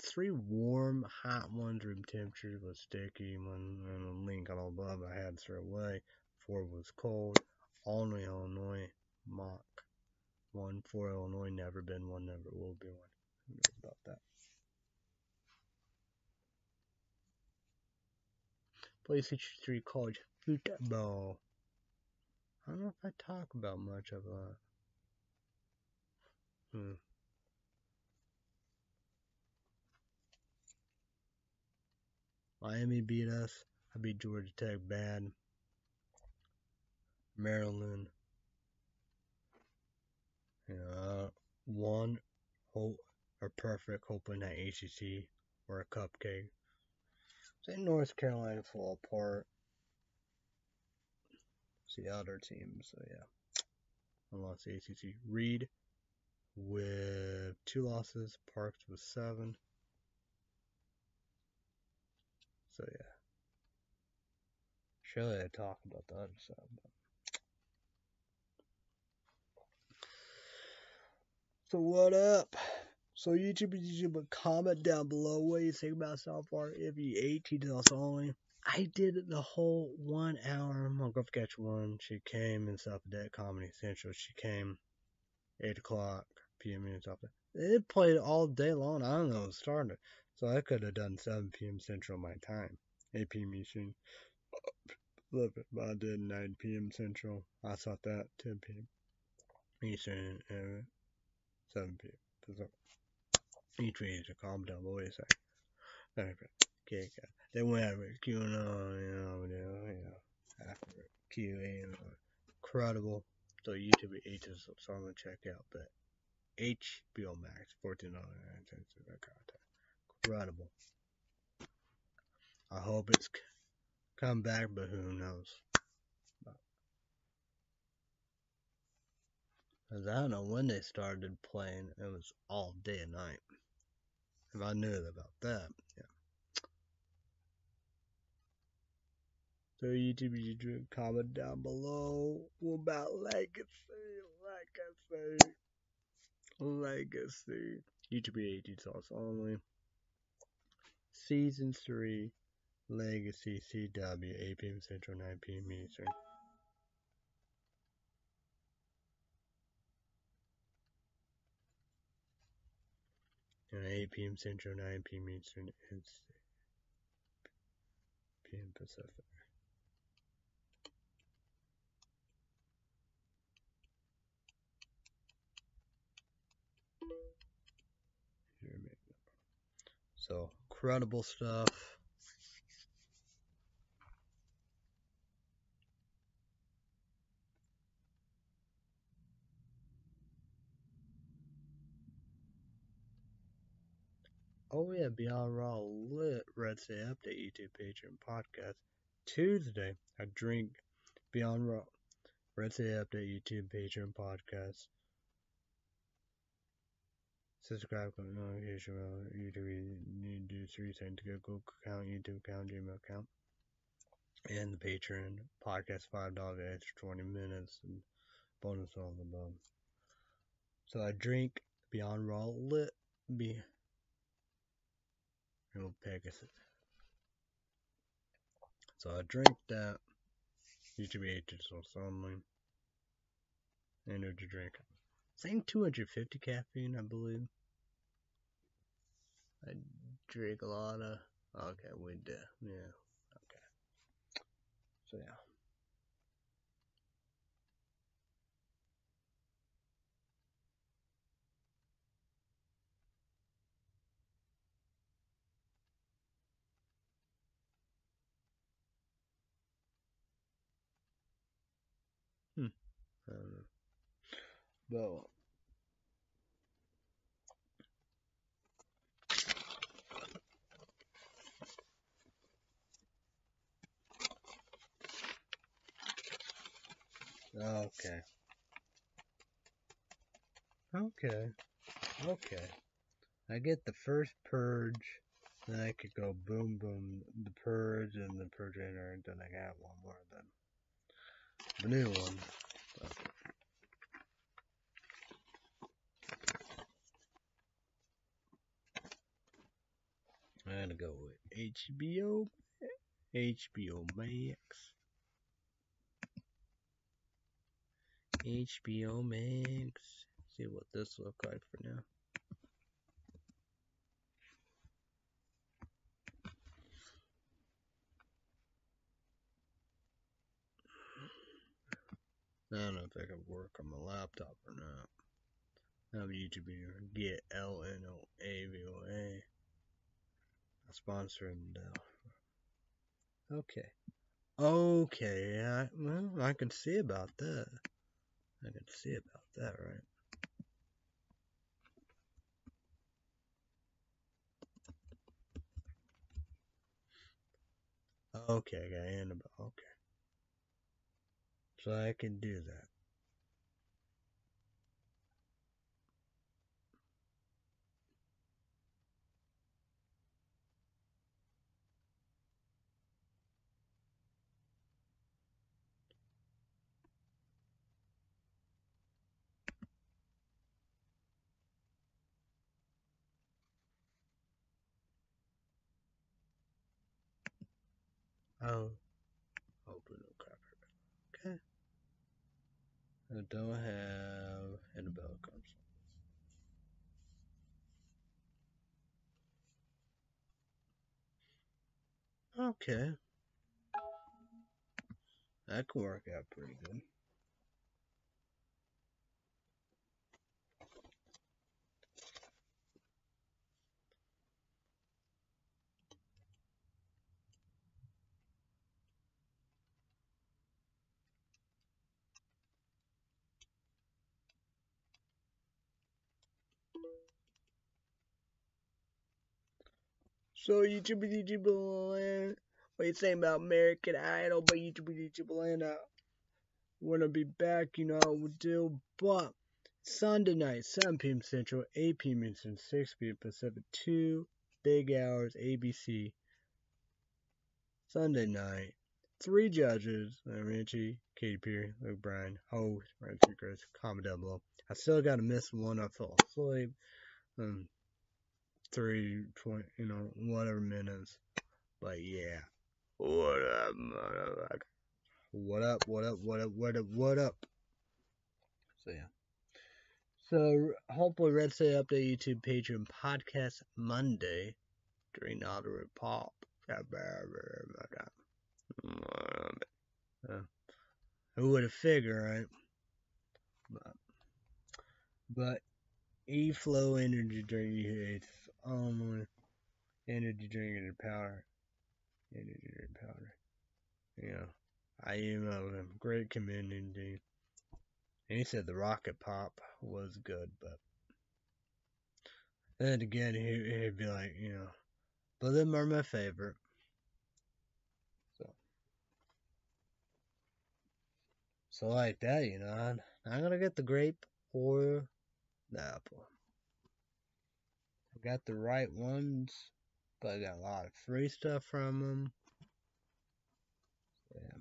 three warm, hot ones, room temperature was sticky. One link on all above I had to throw away. Four was cold. Only Illinois mock. One for Illinois, never been one, never will be one. Who knows about that? PlayStation 3 College Football. I don't know if I talk about much of that. Hmm. Miami beat us. I beat Georgia Tech bad. Maryland. You one hope or perfect hoping that ACC or a cupcake. Say North Carolina fall apart. See other team. so yeah. I lost the ACC. Reed with two losses. Parks with seven. So yeah. Surely I talk about the other side. But... So what up? So YouTube, YouTube, comment down below what you think about so far. If you 18 us only. I did the whole one hour. My girl catch one. She came and stuff at Comedy Central. She came 8 o'clock p.m. and stuff. It played all day long. I don't know it started. So I could have done 7 p.m. Central my time. 8 p.m. Eastern. Love it. But I did 9 p.m. Central. I thought that 10 p.m. Eastern and 7 p.m. Pacific. Each way to calm down. What do? Okay. Okay. They went out with Q and on, you know, you know, after Q and incredible. So YouTube ages, so I'm gonna check out that HBO Max, fourteen dollars cents. Incredible. I hope it's come back, but who knows? Cause I don't know when they started playing. It was all day and night. If I knew about that, yeah. So YouTube, comment down below What about legacy, legacy, legacy. YouTube 18 sauce only. Season 3, Legacy CW, 8 p.m. Central, 9 p.m. Eastern. And 8 p.m. Central, 9 p.m. Eastern, and it's p.m. Pacific. So, incredible stuff. Oh yeah, Beyond Raw Lit Red State Update YouTube page and podcast. Tuesday, I drink Beyond Raw Red State Update YouTube page and podcast. Subscribe, comment, notification bell. YouTube, you need three things to get Google account, YouTube account, Gmail account, and the Patreon podcast. Five dollars extra twenty minutes and bonus all the above. So I drink Beyond Raw Lit. Be Real Pegasus. So I drink that. YouTube agents only. Energy drink. Saying 250 caffeine, I believe. I drink a lot of. Okay, we did. Yeah. Okay. So yeah. Hmm. I don't know. But Okay. Okay. Okay. I get the first purge, then I could go boom boom the purge and the purge enter, and then I got one more then. The new one. I'm gonna go with HBO HBO Max. HBO Max. See what this look like for now. I don't know if I can work on my laptop or not. I'm YouTuber. Get L N O A V O A. A sponsor uh, okay. Okay, I, well, I can see about that. I can see about that, right? Okay, I got Annabelle. Okay. So I can do that. Oh, open no copy. Okay. I don't have Annabelle comes. Okay. That could work out pretty good. So YouTube, YouTube land. What you saying about American Idol? But YouTube, YouTube land. I wanna be back. You know we do. But Sunday night, 7 p.m. Central, 8 p.m. Eastern, 6 p.m. Pacific. Two big hours. ABC. Sunday night. Three judges. Richie, Katy Perry, Luke Bryan, host, Ryan Seacrest, comment down below. I still gotta miss one. I fell asleep. Um, three, twenty, you know, whatever minutes. But yeah. What up, motherfucker? What up, what up, what up, what up, what up? So yeah. So hopefully Red State Update YouTube Patreon podcast Monday during Auto Pop. Who would have figured, right? But, but E-Flow energy drink, it's only energy drink and power. Energy drink powder. Yeah. I emailed him. Great community. And he said the Rocket Pop was good, but then again, he, he'd be like, you know, but them are my favorite. So, so like that, you know, I'm, I'm gonna get the grape or the apple. I got the right ones, but I got a lot of free stuff from them. Yeah.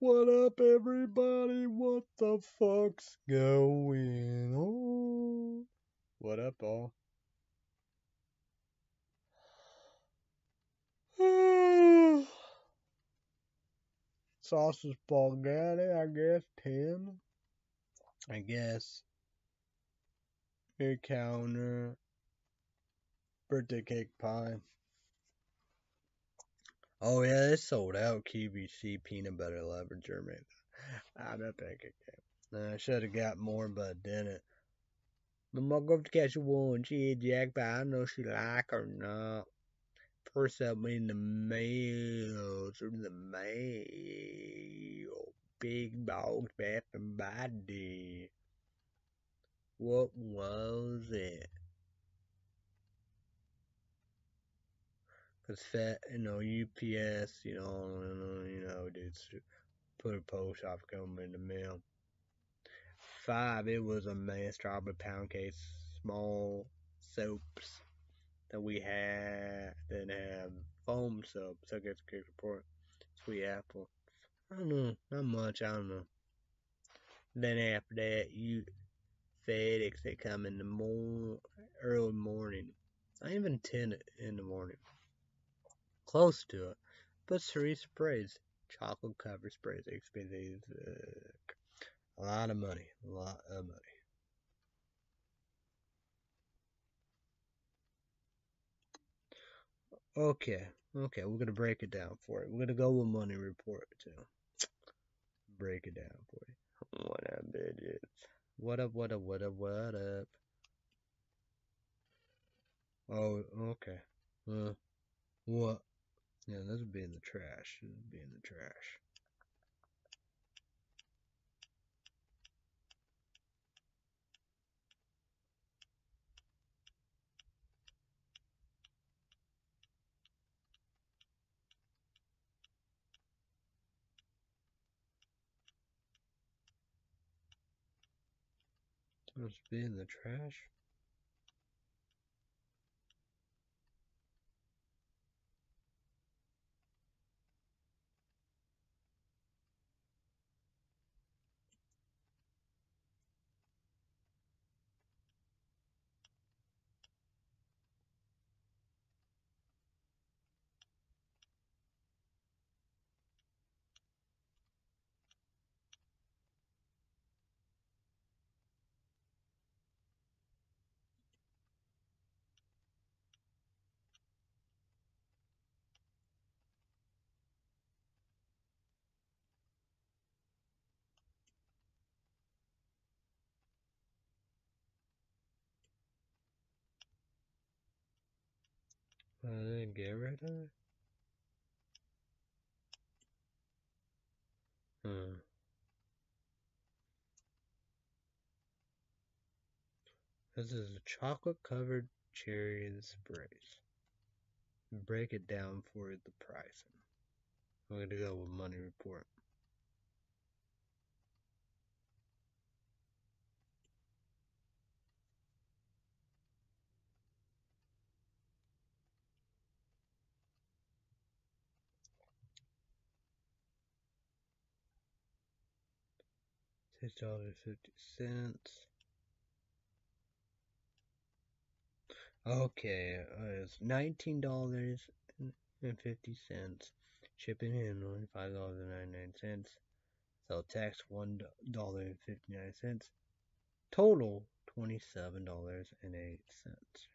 What up, everybody? What the fuck's going on? What up, all? Sausage spaghetti, I guess, 10. I guess. Beer counter. Birthday cake pie. Oh yeah, they sold out QVC peanut butter lever German. I bet they could get. I should have got more, but didn't. The mug to catch a one, she Jack, but I don't know if she like or not. Up in the mail, through the mail. Big dog bath and body. What was it? Cause fat, you know, UPS, you know, you know, dudes put a post off coming in the mail. Five, it was a mass strawberry pound cake, small soaps that we had, then have foam I guess good report. Sweet apple. I don't know, not much, I don't know. Then after that, you FedEx, they come in the more early morning. I even 10 in the morning close to it. But three sprays, chocolate covered sprays, expensive. Uh, a lot of money, a lot of money. Okay, okay, we're gonna break it down for you. We're gonna go with money report too. Break it down for you. What up, bitches? What up, what up, what up, what up? Oh, okay. Uh, what? Yeah, this would be in the trash. This would be in the trash. Must be in the trash. I didn't get rid of it. Hmm. This is a chocolate covered cherry and sprays. Break it down for the pricing. I'm gonna go with money report. Six dollars fifty cents. Okay, uh, it's nineteen dollars and fifty cents. Shipping and handling five dollars and ninety nine cents. Sell tax one dollar and fifty nine cents. Total twenty seven dollars and eight cents.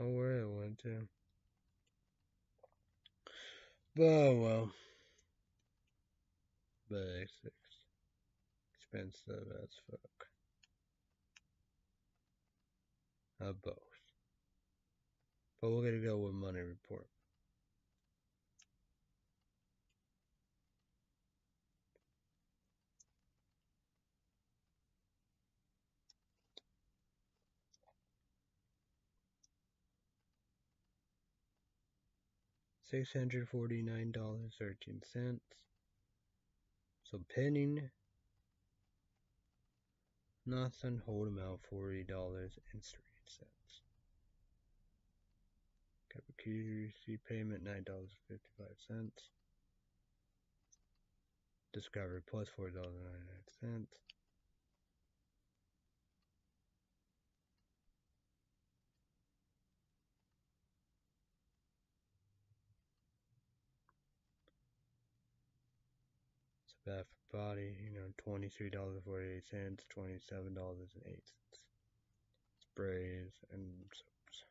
Oh, where it went to. But well. Basics. Expensive as fuck. Uh, both. But we're gonna go with money report. Six hundred forty nine dollars thirteen cents. So pending nothing, hold amount forty dollars and three cents. Capacity payment nine dollars fifty five cents. Discovery plus four dollars ninety nine cents. that for body, you know, $23.48, $27.08. Sprays and soaps.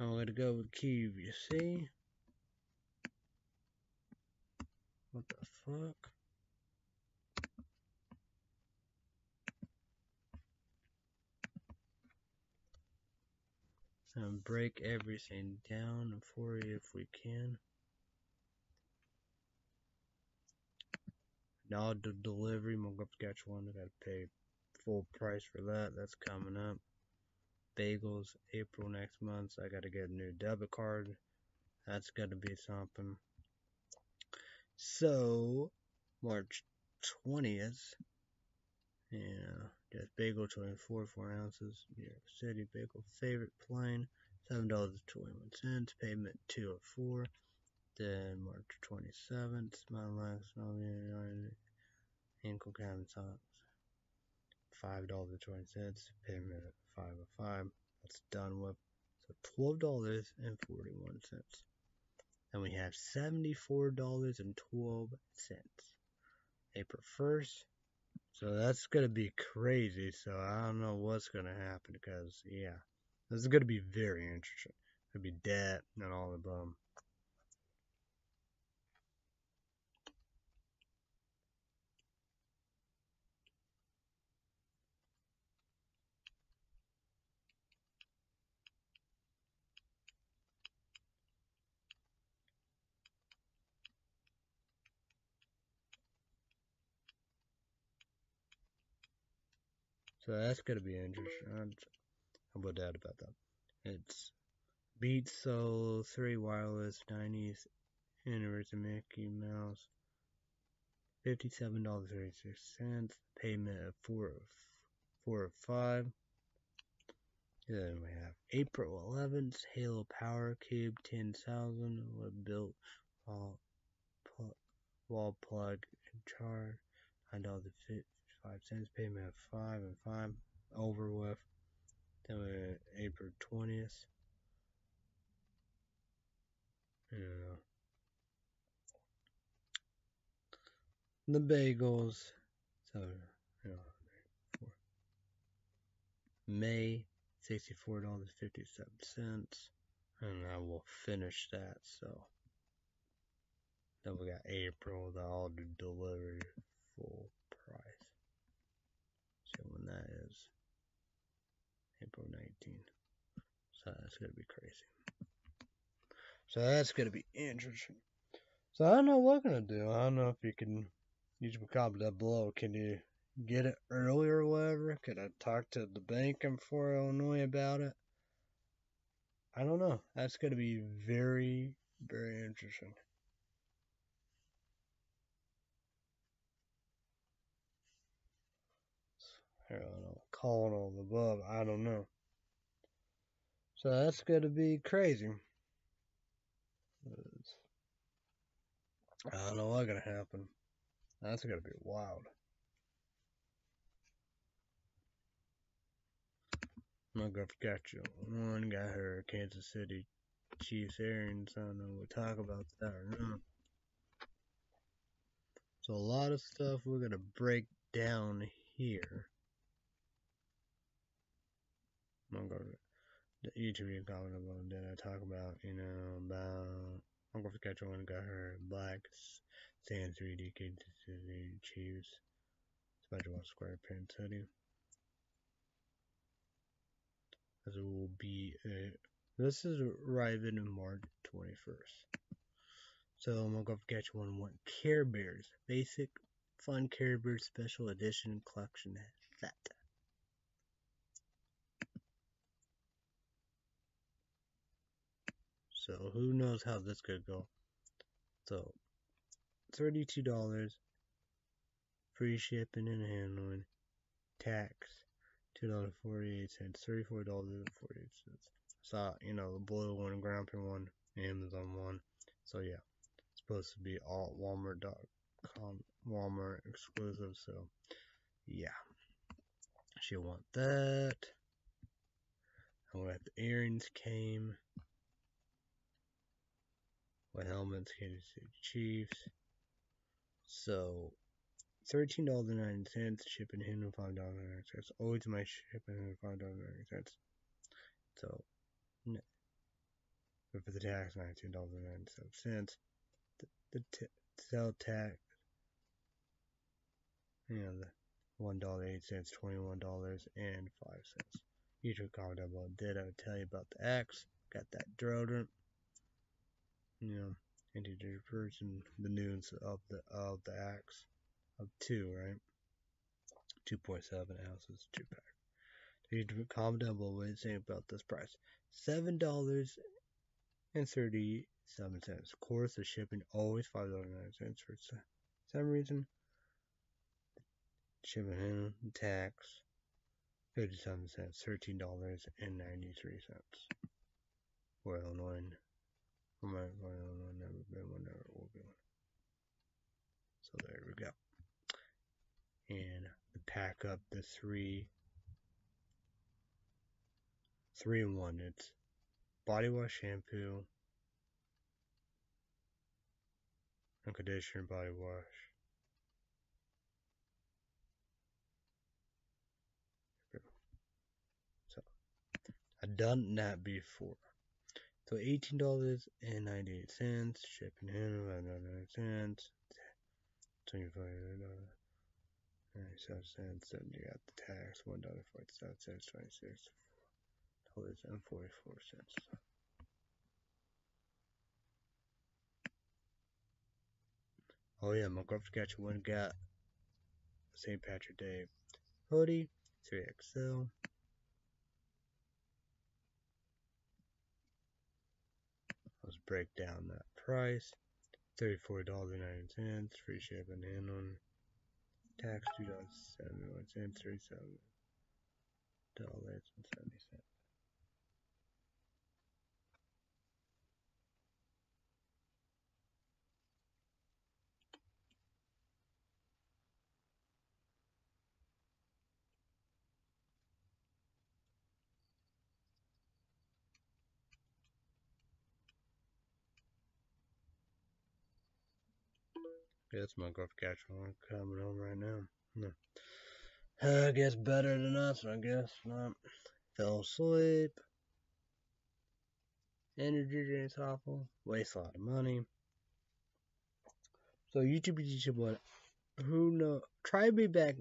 I'm gonna go with Cube, you see? What the fuck? And break everything down for you if we can. Now the delivery, Montgomery, I gotta pay full price for that. That's coming up. Bagels, April next month. So I gotta get a new debit card. That's gotta be something. So, March 20th. Yeah, just bagel 24, 4 ounces. New York City bagel favorite plain. $7.21. Payment 204. Then March 27th. My last ankle cabin socks. $5.20. Payment 505. That's done with. So $12.41. And we have $74.12. April 1st. So that's going to be crazy. So I don't know what's going to happen because, yeah, this is going to be very interesting. It'll be debt and all the bum. So that's gonna be interesting. I'm about doubt about that. It's Beats Solo 3 Wireless 90s Anniversary Mickey Mouse. $57.36. Payment of 4 4 of 5. Then we have April 11th, Halo Power Cube 10,000 with built wall, pl wall plug and charge. $9.50 five cents. Payment of five and five over with. Then April twentieth. Yeah. The bagels. So May sixty-four dollars fifty-seven cents, and I will finish that. So then we got April, the all delivery full price when that is. April 19th. So that's going to be crazy. So that's going to be interesting. So I don't know what I'm going to do. I don't know if you can use my comment down below. Can you get it early or whatever? Can I talk to the bank in for Illinois about it? I don't know. That's going to be very, very interesting. Calling on the above. I don't know. So that's going to be crazy. I don't know what's going to happen. That's going to be wild. Going to forget you. One got her Kansas City Chiefs Arians. I don't know we'll talk about that or not. So a lot of stuff we're going to break down here. I'm gonna go to the YouTube that I talk about, you know, about Uncle Saskatchewan got her black Sand 3D Kansas City Chiefs SpongeBob SquarePants hoodie. It will be a, this is arriving in March 21st. So I'm gonna go catch one one Care Bears basic fun Care Bears special edition collection set. So who knows how this could go. So $32 free shipping and handling tax $2.48 $34.48 saw you know the blue one ground one Amazon one. So yeah it's supposed to be all Walmart.com Walmart exclusive. So yeah she'll want that. And what the earrings came my helmets, City Chiefs. So, thirteen dollars and ninety cents. Shipping handle five dollars and ninety cents. Always my shipping handle five dollars and ninety cents. So, but for the tax, nineteen dollars and ninety-seven cents. The, the t- sell tax, you know, the one dollar eight cents, twenty-one dollars and five cents. You should comment down below. Did I tell you about the axe? Got that deodorant. You know, integer person the news of the of the axe of two, right? Two point seven ounces, two pack. Down below what you think about this price. Seven dollars and thirty-seven cents. Of course, the shipping always five dollars nine cents for some reason. Shipping and tax, fifty-seven cents, thirteen dollars and ninety-three cents. For Illinois, never been never will be. So there we go. And pack up the three, three in one. It's body wash, shampoo, and conditioner, body wash. So I've done that before. So eighteen dollars and ninety eight cents, shipping in ninety nine cents, twenty five dollars. Ninety seven cents, then you got the tax, one dollar forty seven cents, twenty six dollars and forty four cents. Oh yeah, my one got St. Patrick Day hoodie, 3XL. Let's break down that price. $34.90, free shipping and on tax $2.71, $37 and 70 cents. Guess my golf catcher one coming home right now. No. I guess better than us, I guess not. Fell asleep. Energy drinks awful. Waste a lot of money. So YouTube, YouTube, what? Who know? Try to be back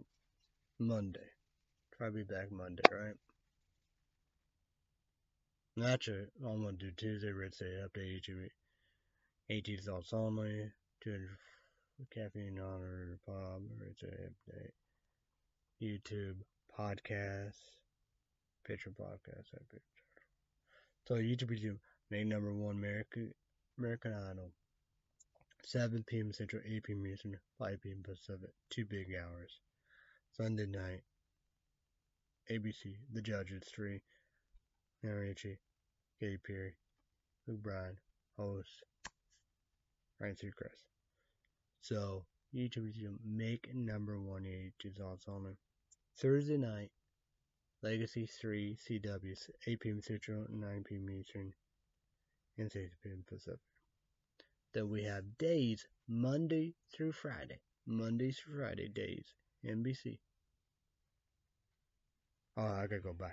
Monday. Try to be back Monday, right? Actually, I'm gonna do Tuesday, Red State update, YouTube. 18 thoughts only. 200 caffeine honor Bob Red State update. YouTube podcast, picture podcast, that picture. So YouTube, YouTube, make number one American American Idol. 7 p.m. Central, 8 p.m. Eastern, 5 p.m. Pacific. Two big hours. Sunday night. ABC, The Judges 3. Mary Richie, Katy Perry, Luke Bryan, host, Ryan Seacrest. So, YouTube is make number one YouTube thoughts on it. Thursday night, Legacy 3 CW, 8 p.m. Central, 9 p.m. Eastern, and 6 p.m. Pacific Then we have days Monday through Friday. Monday through Friday days. NBC. Oh, I gotta go. Bye.